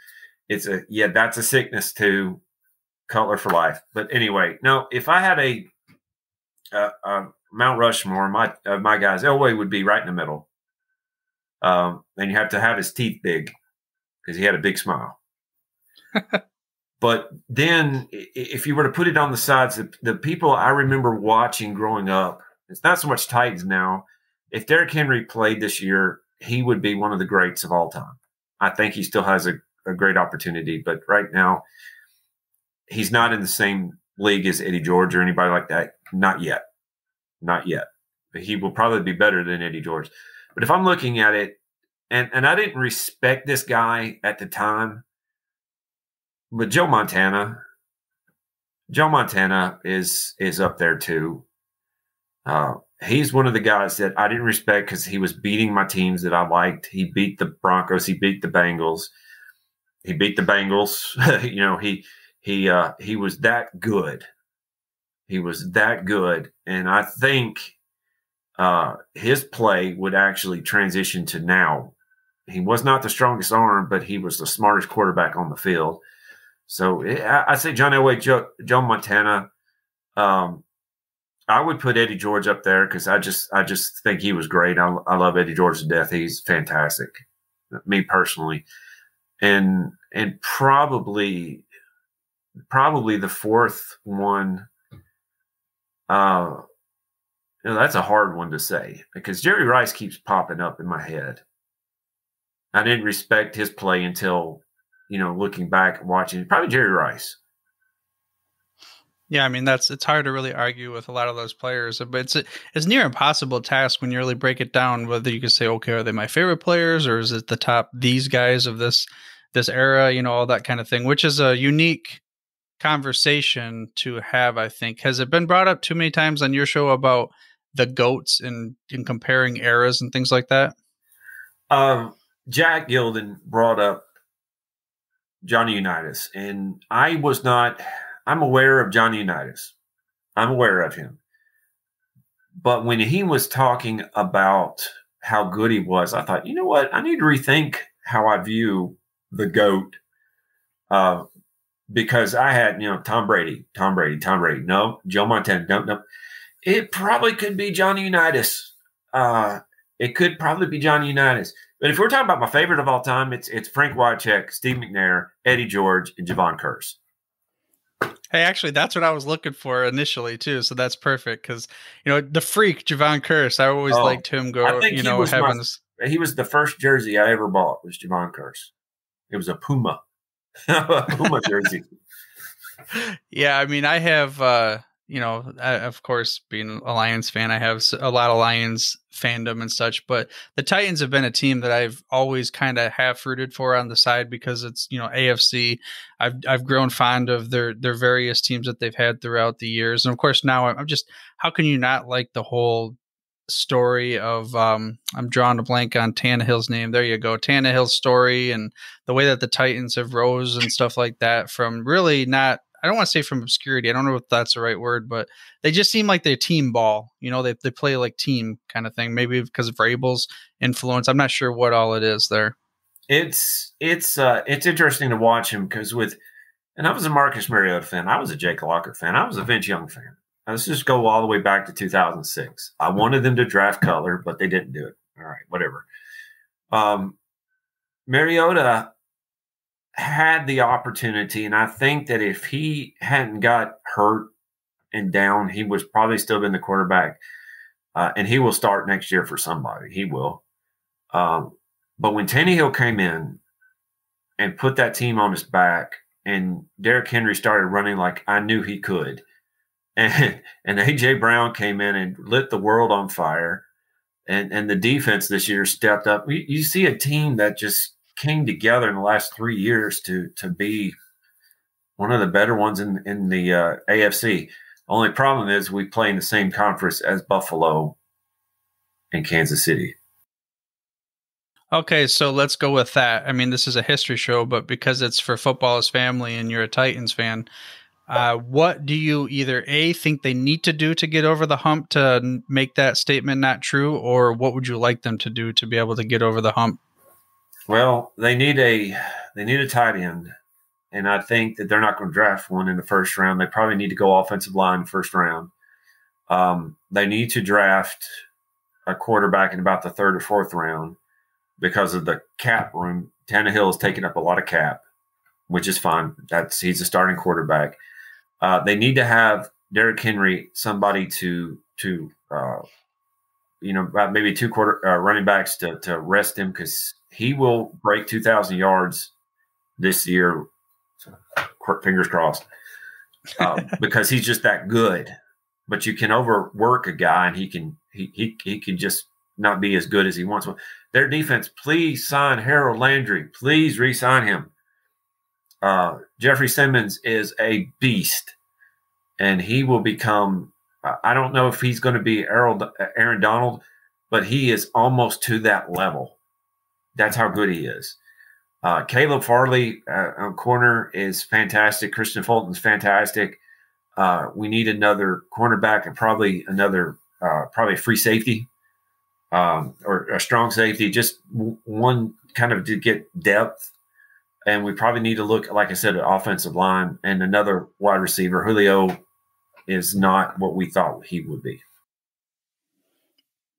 It's a, yeah, that's a sickness to Cutler for life. But anyway, no, if I had a, Mount Rushmore, my uh, my guys, Elway would be right in the middle. Um, and you have to have his teeth big because he had a big smile. but then, if you were to put it on the sides, the, the people I remember watching growing up, it's not so much Titans now. If Derrick Henry played this year, he would be one of the greats of all time. I think he still has a, a great opportunity, but right now, he's not in the same league as Eddie George or anybody like that. Not yet. Not yet. But he will probably be better than Eddie George. But if I'm looking at it, and, and I didn't respect this guy at the time, but Joe Montana, Joe Montana is is up there too. Uh, he's one of the guys that I didn't respect because he was beating my teams that I liked. He beat the Broncos. He beat the Bengals. He beat the Bengals. you know, he he uh, he was that good. He was that good, and I think uh, his play would actually transition to now. He was not the strongest arm, but he was the smartest quarterback on the field. So I, say John Elway, Joe, Joe Montana. Um, I would put Eddie George up there because I just I just think he was great. I, I love Eddie George to death. He's fantastic, me personally, and and probably probably the fourth one. Uh, you know, that's a hard one to say because Jerry Rice keeps popping up in my head. I didn't respect his play until, you know, looking back and watching probably Jerry Rice. Yeah, I mean that's it's hard to really argue with a lot of those players, but it's a, it's near impossible task when you really break it down. Whether you can say, okay, are they my favorite players, or is it the top these guys of this this era? You know, all that kind of thing, which is a unique conversation to have. I think has it been brought up too many times on your show about the goats and in comparing eras and things like that? Um, Jack Gilden brought up Johnny Unitas, and I was not. I'm aware of Johnny Unitas. I'm aware of him. But when he was talking about how good he was, I thought, you know what? I need to rethink how I view the GOAT. Uh, because I had, you know, Tom Brady, Tom Brady, Tom Brady. No, Joe Montana. No, no. It probably could be Johnny Unitas. Uh, it could probably be Johnny Unitas. But if we're talking about my favorite of all time, it's it's Frank Wycheck, Steve McNair, Eddie George, and Jevon Kearse. Hey, actually, that's what I was looking for initially too. So that's perfect because you know the freak Jevon Kearse. I always oh, liked him. Go, you know, having my, he was the first jersey I ever bought was Jevon Kearse. It was a Puma, Puma jersey. yeah, I mean, I have. uh you know, I, of course, being a Lions fan, I have a lot of Lions fandom and such. But the Titans have been a team that I've always kind of half rooted for on the side because it's you know AFC. I've I've grown fond of their their various teams that they've had throughout the years, and of course now I'm just how can you not like the whole story of um, I'm drawing a blank on Tannehill's name. There you go, Tannehill's story and the way that the Titans have rose and stuff like that from really not I don't want to say from obscurity. I don't know if that's the right word, but they just seem like they're team ball. You know, they they play like team kind of thing. Maybe because of Vrabel's influence. I'm not sure what all it is there. It's it's uh it's interesting to watch him because with and I was a Marcus Mariota fan. I was a Jake Locker fan. I was a Vince Young fan. Let's just go all the way back to 2006. I wanted them to draft Cutler, but they didn't do it. All right, whatever. Um, Mariota had the opportunity, and I think that if he hadn't got hurt and down, he was probably still been the quarterback. Uh, and he will start next year for somebody. He will. Um, but when Tannehill came in and put that team on his back, and Derrick Henry started running like I knew he could, and and AJ Brown came in and lit the world on fire, and and the defense this year stepped up. You, you see a team that just came together in the last three years to to be one of the better ones in in the uh, AFC. Only problem is we play in the same conference as Buffalo and Kansas City. Okay, so let's go with that. I mean, this is a history show, but because it's for football as family and you're a Titans fan, uh, what do you either a think they need to do to get over the hump to make that statement not true, or what would you like them to do to be able to get over the hump well, they need a they need a tight end, and I think that they're not going to draft one in the first round. They probably need to go offensive line first round. Um, they need to draft a quarterback in about the third or fourth round because of the cap room. Tannehill is taking up a lot of cap, which is fine. That's he's a starting quarterback. Uh, they need to have Derrick Henry, somebody to to uh, you know maybe two quarter uh, running backs to to rest him because he will break two thousand yards this year. Fingers crossed, uh, because he's just that good. But you can overwork a guy, and he can he he he can just not be as good as he wants. Their defense, please sign Harold Landry. Please re-sign him. Uh, Jeffrey Simmons is a beast, and he will become. I don't know if he's going to be Aaron Donald, but he is almost to that level. That's how good he is. Uh, Caleb Farley uh, on corner is fantastic. Kristian Fulton's fantastic. Uh, we need another cornerback and probably another, uh, probably free safety um, or a strong safety. Just w- one kind of to get depth. And we probably need to look, like I said, at offensive line and another wide receiver. Julio is not what we thought he would be.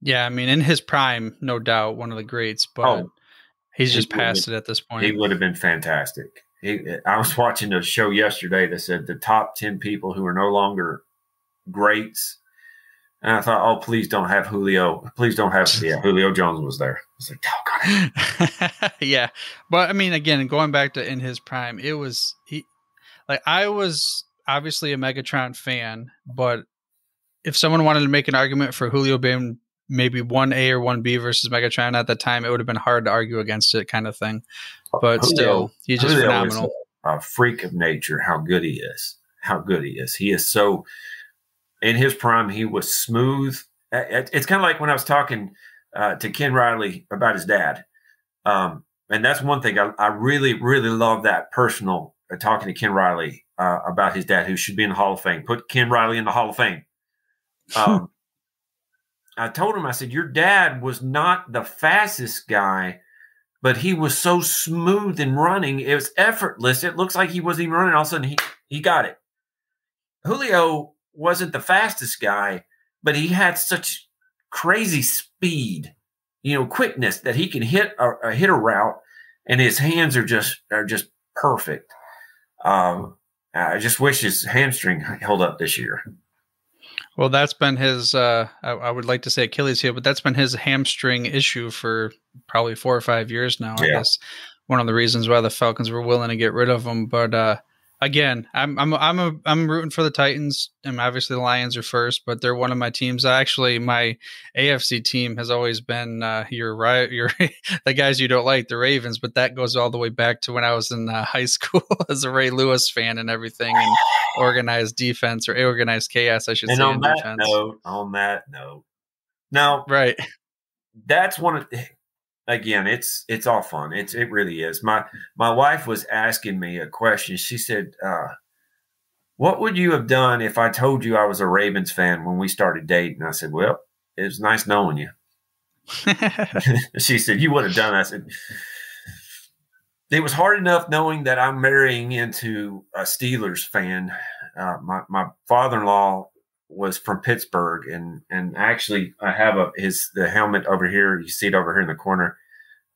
Yeah, I mean, in his prime, no doubt, one of the greats, but oh, he's just past it at this point. He would have been fantastic. He, I was watching a show yesterday that said the top 10 people who are no longer greats. And I thought, oh, please don't have Julio. Please don't have, yeah, Julio Jones was there. I was like, oh, God. yeah. But I mean, again, going back to in his prime, it was, he, like, I was obviously a Megatron fan, but if someone wanted to make an argument for Julio being maybe one A or one B versus Megatron at the time, it would have been hard to argue against it, kind of thing. But Julio, still, he's just Julio phenomenal. A, a freak of nature. How good he is. How good he is. He is so. In his prime, he was smooth. It's kind of like when I was talking uh, to Ken Riley about his dad. Um, and that's one thing I, I, really, really love that personal uh, talking to Ken Riley uh, about his dad, who should be in the Hall of Fame. Put Ken Riley in the Hall of Fame. Um, I told him, I said, Your dad was not the fastest guy, but he was so smooth in running. It was effortless. It looks like he wasn't even running. All of a sudden, he, he got it. Julio wasn't the fastest guy, but he had such crazy speed, you know, quickness that he can hit a, a hit a route, and his hands are just are just perfect. Um, I just wish his hamstring held up this year. Well, that's been his. Uh, I, I, would like to say Achilles heel, but that's been his hamstring issue for probably four or five years now. Yeah. I guess one of the reasons why the Falcons were willing to get rid of him. But uh, again, I'm I'm I'm a, I'm rooting for the Titans, and obviously the Lions are first, but they're one of my teams. Actually, my AFC team has always been uh, your right, your the guys you don't like, the Ravens. But that goes all the way back to when I was in uh, high school as a Ray Lewis fan and everything, and organized defense or organized chaos, I should and say. On that defense. note, on that note, now right, that's one of again, it's it's all fun. It's it really is. My my wife was asking me a question. She said, uh, "What would you have done if I told you I was a Ravens fan when we started dating?" I said, "Well, it was nice knowing you." she said, "You would have done." I said, "It was hard enough knowing that I'm marrying into a Steelers fan." Uh, my my father in law was from Pittsburgh, and and actually I have a his the helmet over here. You see it over here in the corner.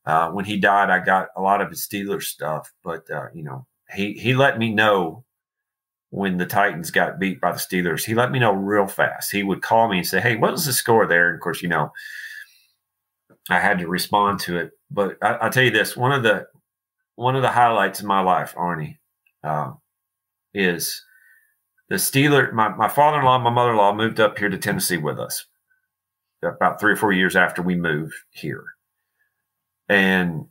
Uh, when he died, I got a lot of his Steelers stuff, but uh, you know he he let me know when the Titans got beat by the Steelers. He let me know real fast. He would call me and say, "Hey, what was the score there?" And of course, you know, I had to respond to it. But I, will tell you this: one of the one of the highlights in my life, Arnie, uh, is the Steeler, my, my father in law, my mother in law moved up here to Tennessee with us about three or four years after we moved here. And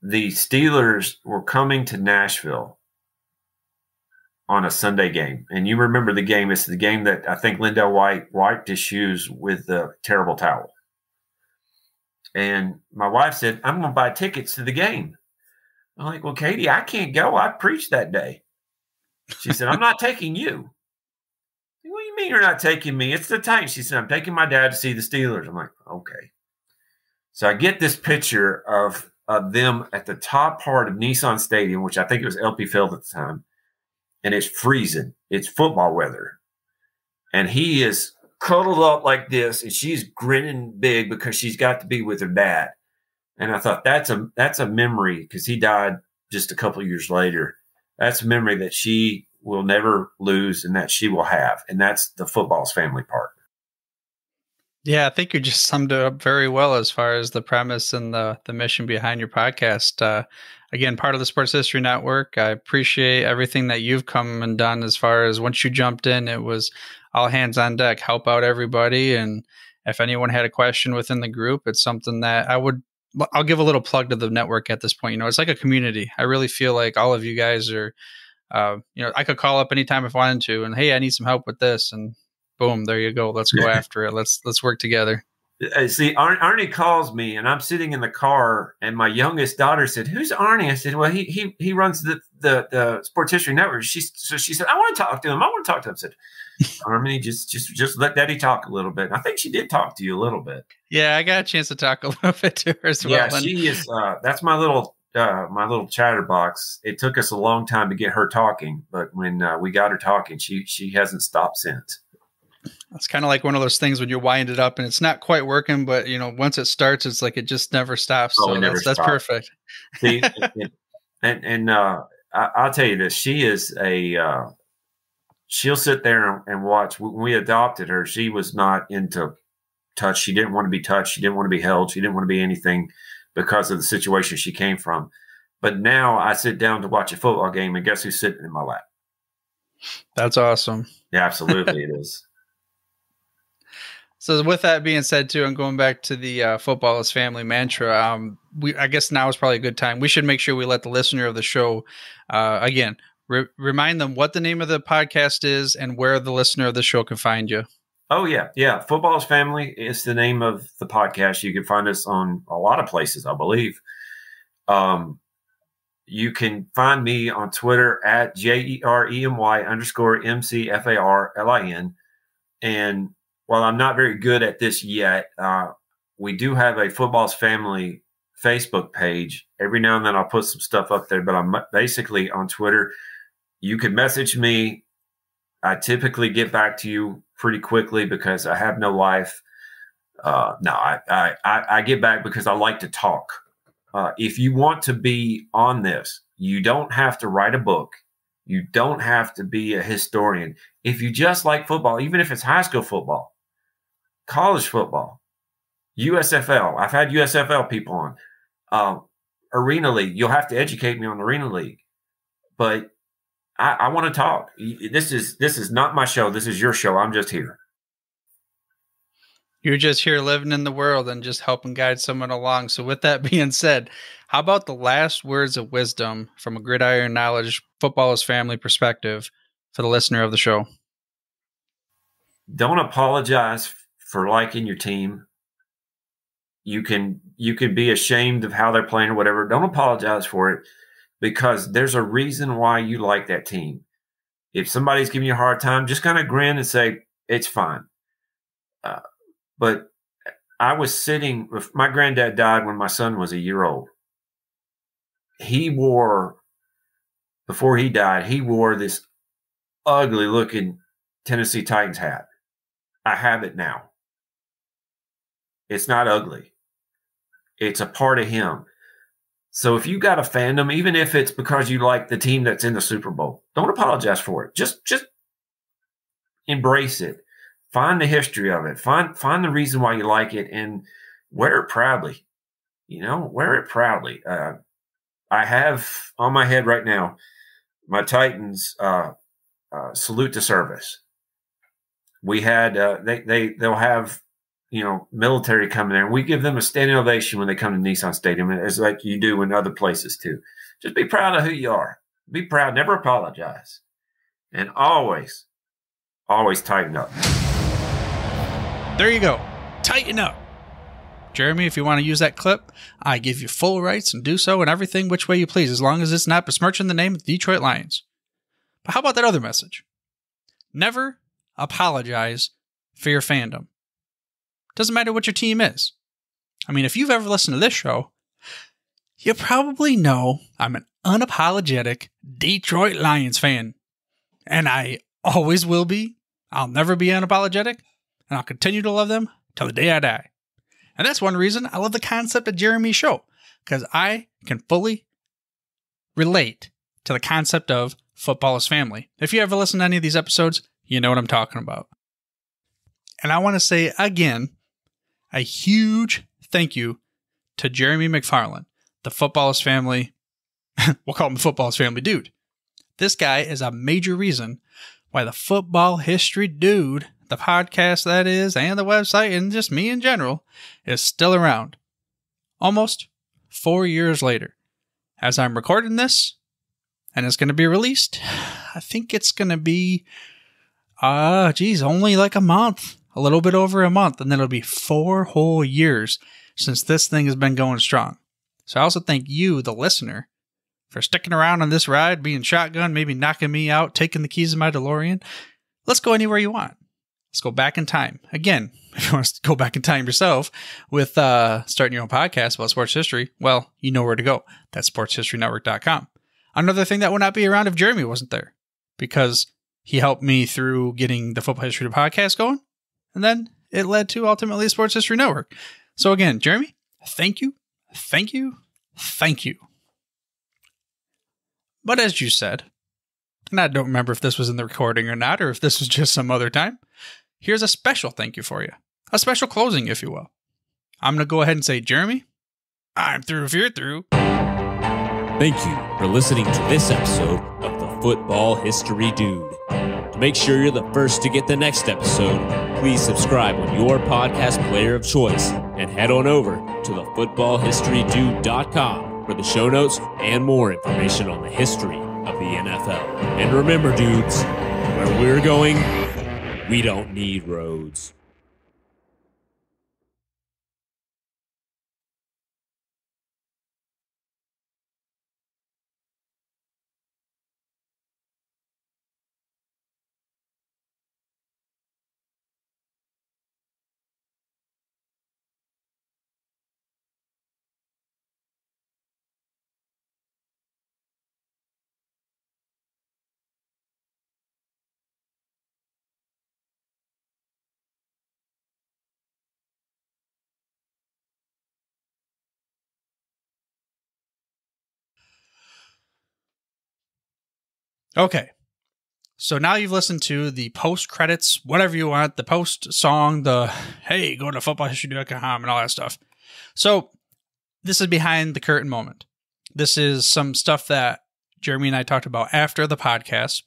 the Steelers were coming to Nashville on a Sunday game. And you remember the game. It's the game that I think LenDale White wiped his shoes with the terrible towel. And my wife said, I'm going to buy tickets to the game. I'm like, well, Katie, I can't go. I preached that day. She said, I'm not taking you. What do you mean you're not taking me? It's the time. She said, I'm taking my dad to see the Steelers. I'm like, okay. So I get this picture of, of them at the top part of Nissan Stadium, which I think it was LP Field at the time, and it's freezing. It's football weather. and he is cuddled up like this, and she's grinning big because she's got to be with her dad. And I thought that's a that's a memory because he died just a couple years later. That's a memory that she will never lose and that she will have, and that's the football's family part. Yeah, I think you just summed it up very well as far as the premise and the the mission behind your podcast. Uh, again, part of the Sports History Network. I appreciate everything that you've come and done as far as once you jumped in, it was all hands on deck, help out everybody. And if anyone had a question within the group, it's something that I would I'll give a little plug to the network at this point. You know, it's like a community. I really feel like all of you guys are, uh, you know, I could call up anytime if I wanted to, and hey, I need some help with this, and boom, there you go. Let's go after it. Let's let's work together. See, Arnie calls me, and I'm sitting in the car, and my youngest daughter said, "Who's Arnie?" I said, "Well, he he he runs the the, the Sports History Network." She so she said, "I want to talk to him. I want to talk to him." I said, "Arnie, just just just let Daddy talk a little bit." And I think she did talk to you a little bit. Yeah, I got a chance to talk a little bit to her as well. Yeah, she is. Uh, that's my little uh, my little chatterbox. It took us a long time to get her talking, but when uh, we got her talking, she she hasn't stopped since. It's kind of like one of those things when you wind it up and it's not quite working, but you know, once it starts, it's like it just never stops. Oh, so never that's, that's, perfect. See, and and uh, I, will tell you this: she is a. Uh, she'll sit there and watch. When we adopted her, she was not into touch. She didn't want to be touched. She didn't want to be held. She didn't want to be anything because of the situation she came from. But now I sit down to watch a football game, and guess who's sitting in my lap? That's awesome. Yeah, absolutely, it is. So with that being said, too, and going back to the uh, football is family mantra, um, we I guess now is probably a good time. We should make sure we let the listener of the show, uh, again, re- remind them what the name of the podcast is and where the listener of the show can find you. Oh yeah, yeah. Football's family is the name of the podcast. You can find us on a lot of places, I believe. Um, you can find me on Twitter at J E R E M Y underscore M C F A R L I N. And while I'm not very good at this yet, uh, we do have a Football's Family Facebook page. Every now and then I'll put some stuff up there, but I'm basically on Twitter. You can message me. I typically get back to you pretty quickly because I have no life. Uh, no, I, I, I get back because I like to talk. Uh, if you want to be on this, you don't have to write a book. You don't have to be a historian. If you just like football, even if it's high school football, college football, USFL. I've had USFL people on. Uh, Arena League. You'll have to educate me on Arena League, but I, I want to talk. This is this is not my show. This is your show. I'm just here. You're just here living in the world and just helping guide someone along. So, with that being said, how about the last words of wisdom from a gridiron knowledge footballers family perspective for the listener of the show? Don't apologize for liking your team. You can you can be ashamed of how they're playing or whatever. Don't apologize for it because there's a reason why you like that team. If somebody's giving you a hard time, just kind of grin and say it's fine. Uh, but I was sitting. With my granddad died when my son was a year old. He wore before he died. He wore this ugly looking Tennessee Titans hat. I have it now. It's not ugly. It's a part of him. So if you got a fandom, even if it's because you like the team that's in the Super Bowl, don't apologize for it. Just just embrace it. Find the history of it. Find find the reason why you like it and wear it proudly. You know, wear it proudly. Uh, I have on my head right now my Titans uh, uh, salute to service. We had uh, they they they'll have you know, military coming there, and we give them a standing ovation when they come to Nissan Stadium, as like you do in other places too. Just be proud of who you are. Be proud. Never apologize, and always, always tighten up. There you go. Tighten up. Jeremy, if you want to use that clip, I give you full rights and do so in everything which way you please, as long as it's not besmirching the name of the Detroit Lions. But how about that other message? Never apologize for your fandom. Doesn't matter what your team is. I mean, if you've ever listened to this show, you probably know I'm an unapologetic Detroit Lions fan. And I always will be, I'll never be unapologetic, and I'll continue to love them till the day I die. And that's one reason I love the concept of Jeremy's show, because I can fully relate to the concept of football as family. If you ever listen to any of these episodes, you know what I'm talking about. And I want to say again a huge thank you to Jeremy McFarlin, the Football as Family. we'll call him the Family dude. This guy is a major reason why the Football History Dude, the podcast that is, and the website, and just me in general, is still around. Almost four years later. As I'm recording this, and it's going to be released, I think it's going to be, uh, geez, only like a month, a little bit over a month, and then it'll be four whole years since this thing has been going strong. So I also thank you, the listener, for sticking around on this ride, being shotgun, maybe knocking me out, taking the keys of my DeLorean. Let's go anywhere you want. Let's go back in time. Again, if you want to go back in time yourself with uh, starting your own podcast about sports history, well, you know where to go. That's sportshistorynetwork.com. Another thing that would not be around if Jeremy wasn't there because he helped me through getting the Football History podcast going. And then it led to ultimately Sports History Network. So again, Jeremy, thank you, thank you, thank you. But as you said, and I don't remember if this was in the recording or not, or if this was just some other time, here's a special thank you for you. A special closing, if you will. I'm going to go ahead and say, Jeremy, I'm through if you're through. Thank you for listening to this episode of the Football History Dude. To make sure you're the first to get the next episode, please subscribe on your podcast player of choice and head on over to the footballhistorydude.com for the show notes and more information on the history of the NFL. And remember, dudes, where we're going, we don't need roads. Okay. So now you've listened to the post credits, whatever you want, the post song, the hey, go to footballhistory.com and all that stuff. So this is behind the curtain moment. This is some stuff that Jeremy and I talked about after the podcast.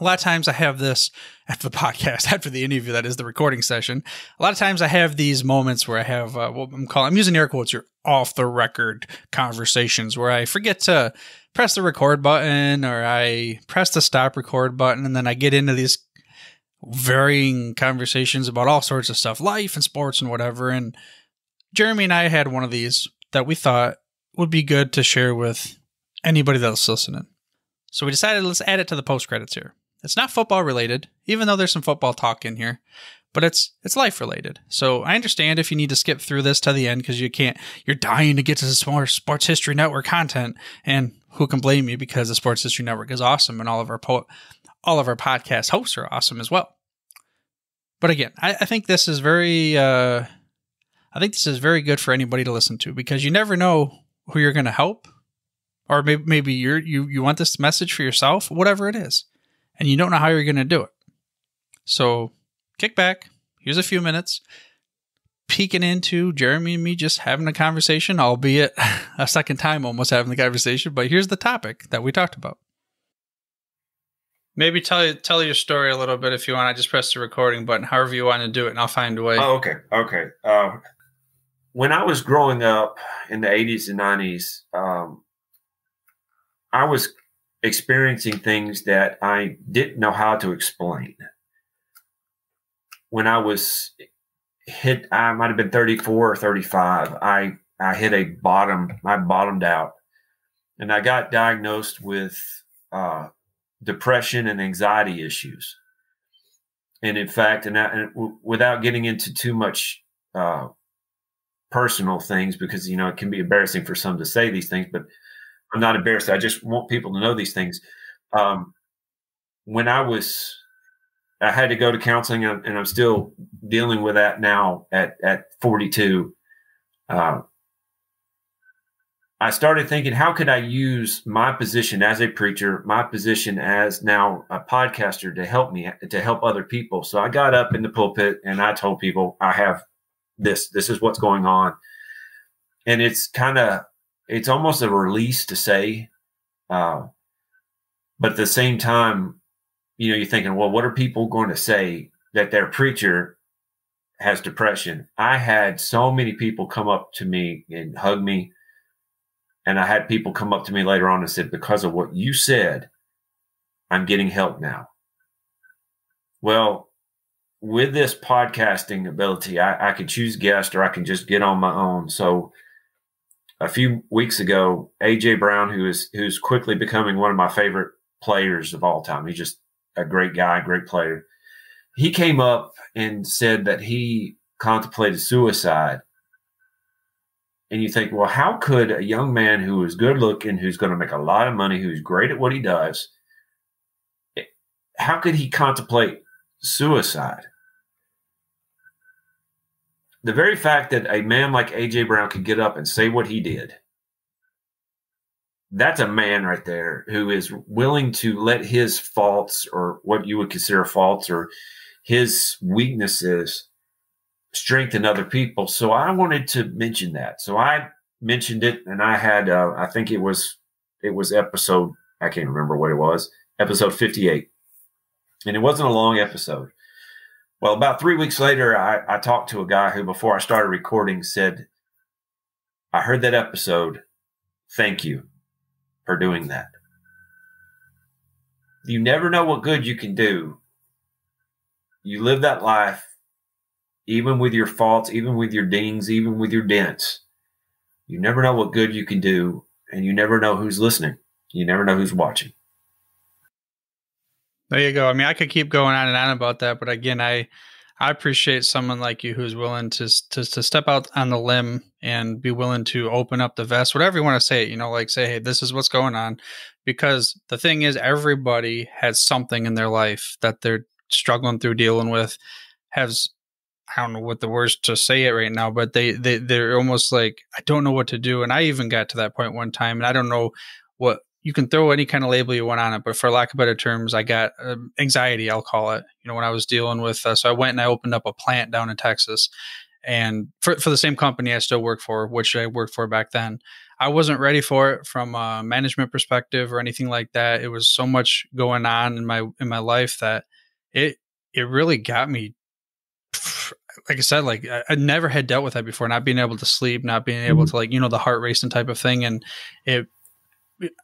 A lot of times I have this after the podcast, after the interview, that is the recording session. A lot of times I have these moments where I have uh, what I'm calling, I'm using air quotes your off the record conversations where I forget to press the record button or I press the stop record button and then I get into these varying conversations about all sorts of stuff, life and sports and whatever. And Jeremy and I had one of these that we thought would be good to share with anybody that's listening. So we decided let's add it to the post credits here. It's not football related, even though there's some football talk in here, but it's it's life related. So I understand if you need to skip through this to the end because you can't, you're dying to get to the Sports History Network content, and who can blame you because the Sports History Network is awesome and all of our po- all of our podcast hosts are awesome as well. But again, I, I think this is very uh, I think this is very good for anybody to listen to because you never know who you're going to help, or maybe maybe you're you you want this message for yourself, whatever it is, and you don't know how you're going to do it. So kick back. Here's a few minutes peeking into Jeremy and me just having a conversation, albeit a second time almost having the conversation. But here's the topic that we talked about. Maybe tell tell your story a little bit if you want. I just press the recording button, however you want to do it, and I'll find a way. Oh, okay, okay. Uh, when I was growing up in the '80s and '90s, um, I was experiencing things that I didn't know how to explain. When I was hit I might have been 34 or 35. I I hit a bottom. I bottomed out, and I got diagnosed with uh, depression and anxiety issues. And in fact, and, I, and w- without getting into too much uh, personal things, because you know it can be embarrassing for some to say these things, but I'm not embarrassed. I just want people to know these things. Um, when I was I had to go to counseling, and I'm still dealing with that now at at 42. Uh, I started thinking, how could I use my position as a preacher, my position as now a podcaster to help me, to help other people? So I got up in the pulpit and I told people, I have this, this is what's going on. And it's kind of, it's almost a release to say, uh, but at the same time, you know, you're thinking, well, what are people going to say that their preacher has depression? I had so many people come up to me and hug me and I had people come up to me later on and said, because of what you said, I'm getting help now. Well, with this podcasting ability, I, I can choose guests or I can just get on my own. So a few weeks ago, AJ Brown, who is who's quickly becoming one of my favorite players of all time. he just a great guy, great player. He came up and said that he contemplated suicide and you think, well, how could a young man who is good looking, who's going to make a lot of money, who's great at what he does, how could he contemplate suicide? The very fact that a man like AJ Brown could get up and say what he did, that's a man right there who is willing to let his faults or what you would consider faults or his weaknesses strengthen other people. So I wanted to mention that. So I mentioned it, and I had uh, I think it was it was episode I can't remember what it was episode fifty eight, and it wasn't a long episode. Well, about three weeks later, I, I talked to a guy who, before I started recording, said, "I heard that episode. Thank you for doing that." You never know what good you can do. You live that life even with your faults, even with your dings, even with your dents. You never know what good you can do, and you never know who's listening. You never know who's watching. There you go. I mean, I could keep going on and on about that, but again, I I appreciate someone like you who's willing to to to step out on the limb and be willing to open up the vest, whatever you want to say. You know, like say, hey, this is what's going on, because the thing is, everybody has something in their life that they're struggling through dealing with, has I don't know what the words to say it right now, but they they they're almost like I don't know what to do. And I even got to that point one time, and I don't know what you can throw any kind of label you want on it, but for lack of better terms, I got um, anxiety. I'll call it. You know, when I was dealing with, uh, so I went and I opened up a plant down in Texas, and for for the same company I still work for, which I worked for back then. I wasn't ready for it from a management perspective or anything like that. It was so much going on in my in my life that it it really got me like I said, like I, never had dealt with that before, not being able to sleep, not being able mm-hmm. to like, you know, the heart racing type of thing. And it,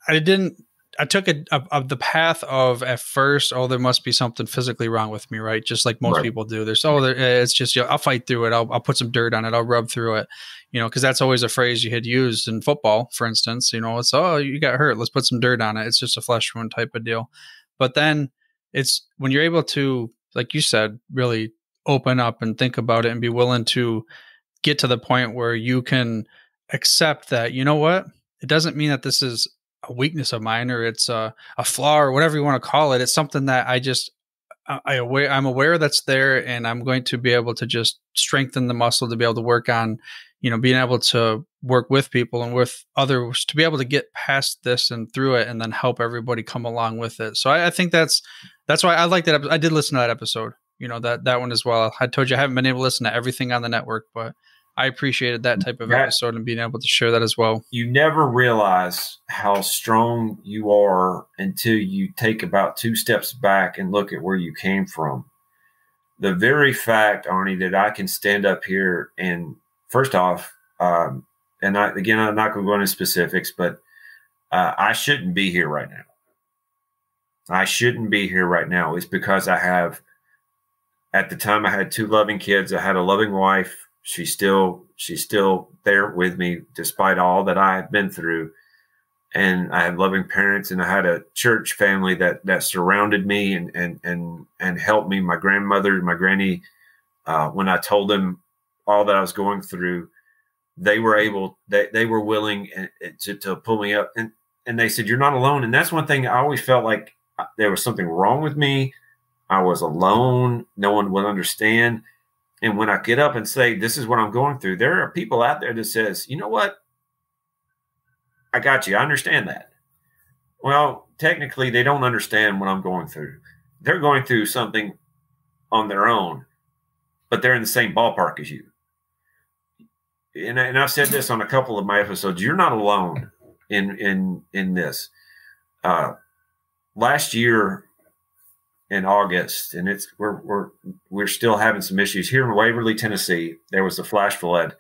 I didn't, I took it of the path of at first, oh, there must be something physically wrong with me, right? Just like most right. people do. There's, oh, there, eh, it's just, you know, I'll fight through it. I'll, I'll put some dirt on it. I'll rub through it, you know, because that's always a phrase you had used in football, for instance. You know, it's, oh, you got hurt. Let's put some dirt on it. It's just a flesh wound type of deal. But then it's when you're able to, like you said, really open up and think about it and be willing to get to the point where you can accept that you know what it doesn't mean that this is a weakness of mine or it's a, a flaw or whatever you want to call it it's something that i just I aware I'm aware that's there and I'm going to be able to just strengthen the muscle to be able to work on, you know, being able to work with people and with others to be able to get past this and through it and then help everybody come along with it. So I, I think that's that's why I like that. I did listen to that episode you know that that one as well. I told you I haven't been able to listen to everything on the network, but I appreciated that type of that, episode and being able to share that as well. You never realize how strong you are until you take about two steps back and look at where you came from. The very fact, Arnie, that I can stand up here and first off, um, and I, again, I'm not going to go into specifics, but uh, I shouldn't be here right now. I shouldn't be here right now. It's because I have at the time I had two loving kids. I had a loving wife. She's still she's still there with me despite all that I have been through. And I had loving parents and I had a church family that that surrounded me and and and and helped me. My grandmother, my granny, uh, when I told them all that I was going through, they were able they, they were willing eh, eh, to, to pull me up and and they said you're not alone and that's one thing i always felt like uh, there was something wrong with me I was alone. No one would understand. And when I get up and say, this is what I'm going through, there are people out there that says, you know what? I got you. I understand that. Well, technically, they don't understand what I'm going through. They're going through something on their own, but they're in the same ballpark as you. And, and I've said this on a couple of my episodes. You're not alone in in in this. Uh, last year in August, and it's we're we're we're still having some issues here in Waverly, Tennessee. There was a flash flood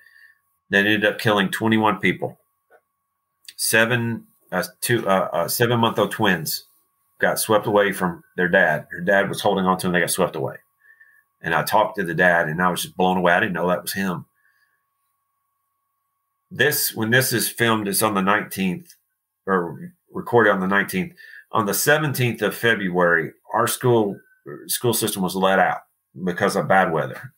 that ended up killing 21 people. Seven uh, two uh, uh, seven month old twins got swept away from their dad. Her dad was holding on to them. They got swept away. And I talked to the dad, and I was just blown away. I didn't know that was him. This when this is filmed, it's on the 19th or recorded on the 19th. On the 17th of February, our school school system was let out because of bad weather.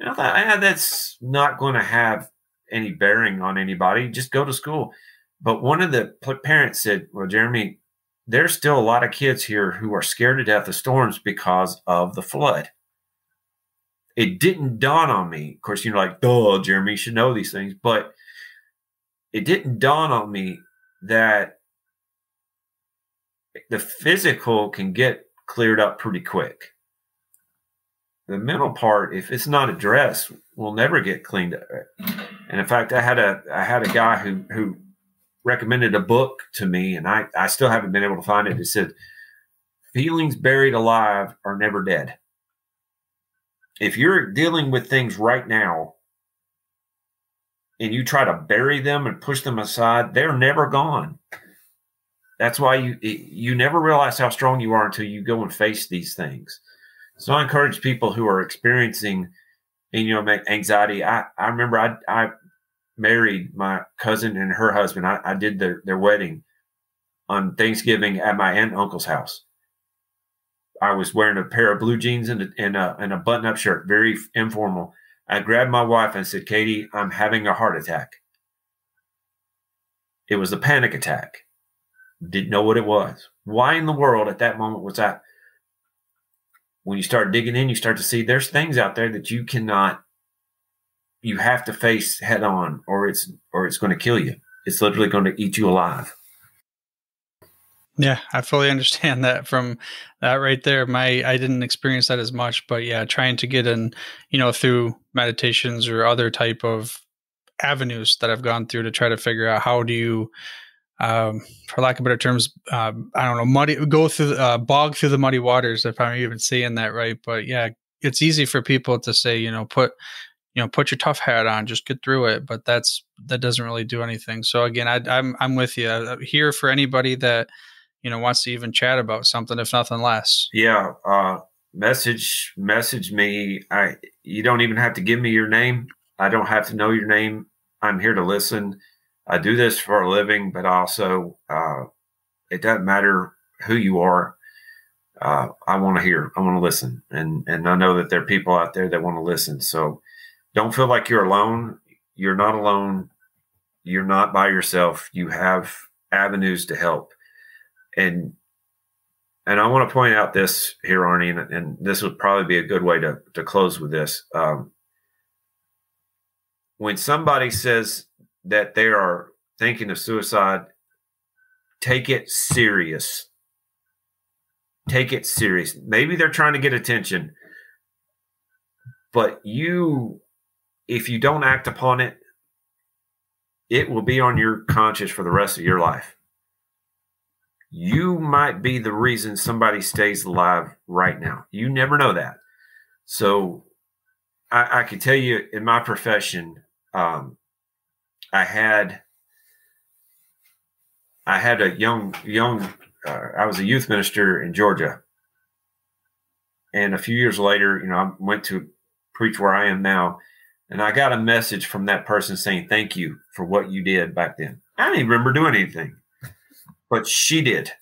And I thought, ah, that's not going to have any bearing on anybody. Just go to school. But one of the parents said, Well, Jeremy, there's still a lot of kids here who are scared to death of storms because of the flood. It didn't dawn on me. Of course, you're like, duh, Jeremy, you should know these things. But it didn't dawn on me that the physical can get cleared up pretty quick. The mental part, if it's not addressed, will never get cleaned up. And in fact, I had a I had a guy who who recommended a book to me, and I I still haven't been able to find it. It said, "Feelings buried alive are never dead." If you're dealing with things right now and you try to bury them and push them aside, they're never gone. That's why you you never realize how strong you are until you go and face these things. So I encourage people who are experiencing, you know, anxiety. I I remember I I married my cousin and her husband. I, I did their their wedding on Thanksgiving at my aunt and uncle's house. I was wearing a pair of blue jeans and a, and a, and a button up shirt, very informal. I grabbed my wife and said, Katie, I'm having a heart attack. It was a panic attack. Didn't know what it was. Why in the world at that moment was that? When you start digging in, you start to see there's things out there that you cannot, you have to face head on, or it's or it's going to kill you. It's literally going to eat you alive. Yeah, I fully understand that from that right there. My I didn't experience that as much, but yeah, trying to get in, you know, through meditations or other type of avenues that I've gone through to try to figure out how do you um, for lack of better terms, uh, I don't know, muddy, go through, uh, bog through the muddy waters, if I'm even saying that right. But yeah, it's easy for people to say, you know, put, you know, put your tough hat on, just get through it. But that's, that doesn't really do anything. So again, I, I'm, I'm with you I'm here for anybody that, you know, wants to even chat about something, if nothing less. Yeah. Uh, message, message me. I, you don't even have to give me your name. I don't have to know your name. I'm here to listen I do this for a living, but also uh, it doesn't matter who you are. Uh, I want to hear, I want to listen, and and I know that there are people out there that want to listen. So don't feel like you're alone. You're not alone. You're not by yourself. You have avenues to help, and and I want to point out this here, Arnie, and, and this would probably be a good way to to close with this. Um, when somebody says that they are thinking of suicide, take it serious. Take it serious. Maybe they're trying to get attention, but you, if you don't act upon it, it will be on your conscience for the rest of your life. You might be the reason somebody stays alive right now. You never know that. So I, I can tell you in my profession, um, I had I had a young young uh, I was a youth minister in Georgia, and a few years later, you know, I went to preach where I am now, and I got a message from that person saying thank you for what you did back then. I didn't remember doing anything, but she did.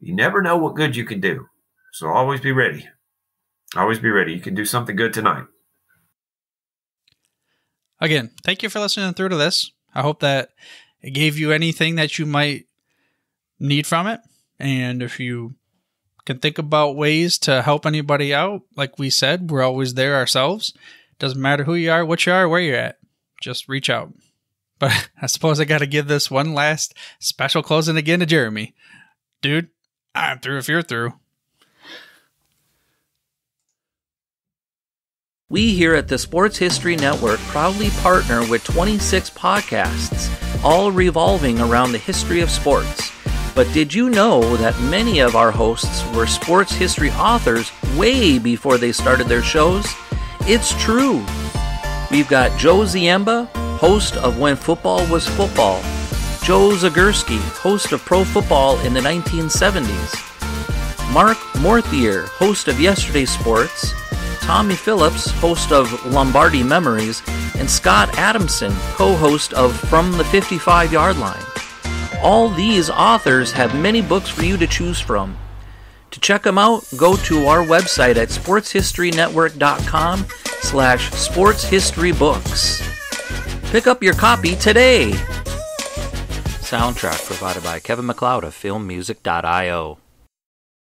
You never know what good you can do, so always be ready. Always be ready. You can do something good tonight. Again, thank you for listening through to this. I hope that it gave you anything that you might need from it. And if you can think about ways to help anybody out, like we said, we're always there ourselves. Doesn't matter who you are, what you are, where you're at. Just reach out. But I suppose I got to give this one last special closing again to Jeremy. Dude, I'm through if you're through. We here at the Sports History Network proudly partner with 26 podcasts, all revolving around the history of sports. But did you know that many of our hosts were sports history authors way before they started their shows? It's true. We've got Joe Ziemba, host of When Football Was Football, Joe Zagorski, host of Pro Football in the 1970s, Mark Morthier, host of Yesterday Sports, Tommy Phillips, host of Lombardi Memories, and Scott Adamson, co host of From the 55 Yard Line. All these authors have many books for you to choose from. To check them out, go to our website at sportshistorynetwork.com slash sportshistorybooks. Pick up your copy today. Soundtrack provided by Kevin MacLeod of filmmusic.io.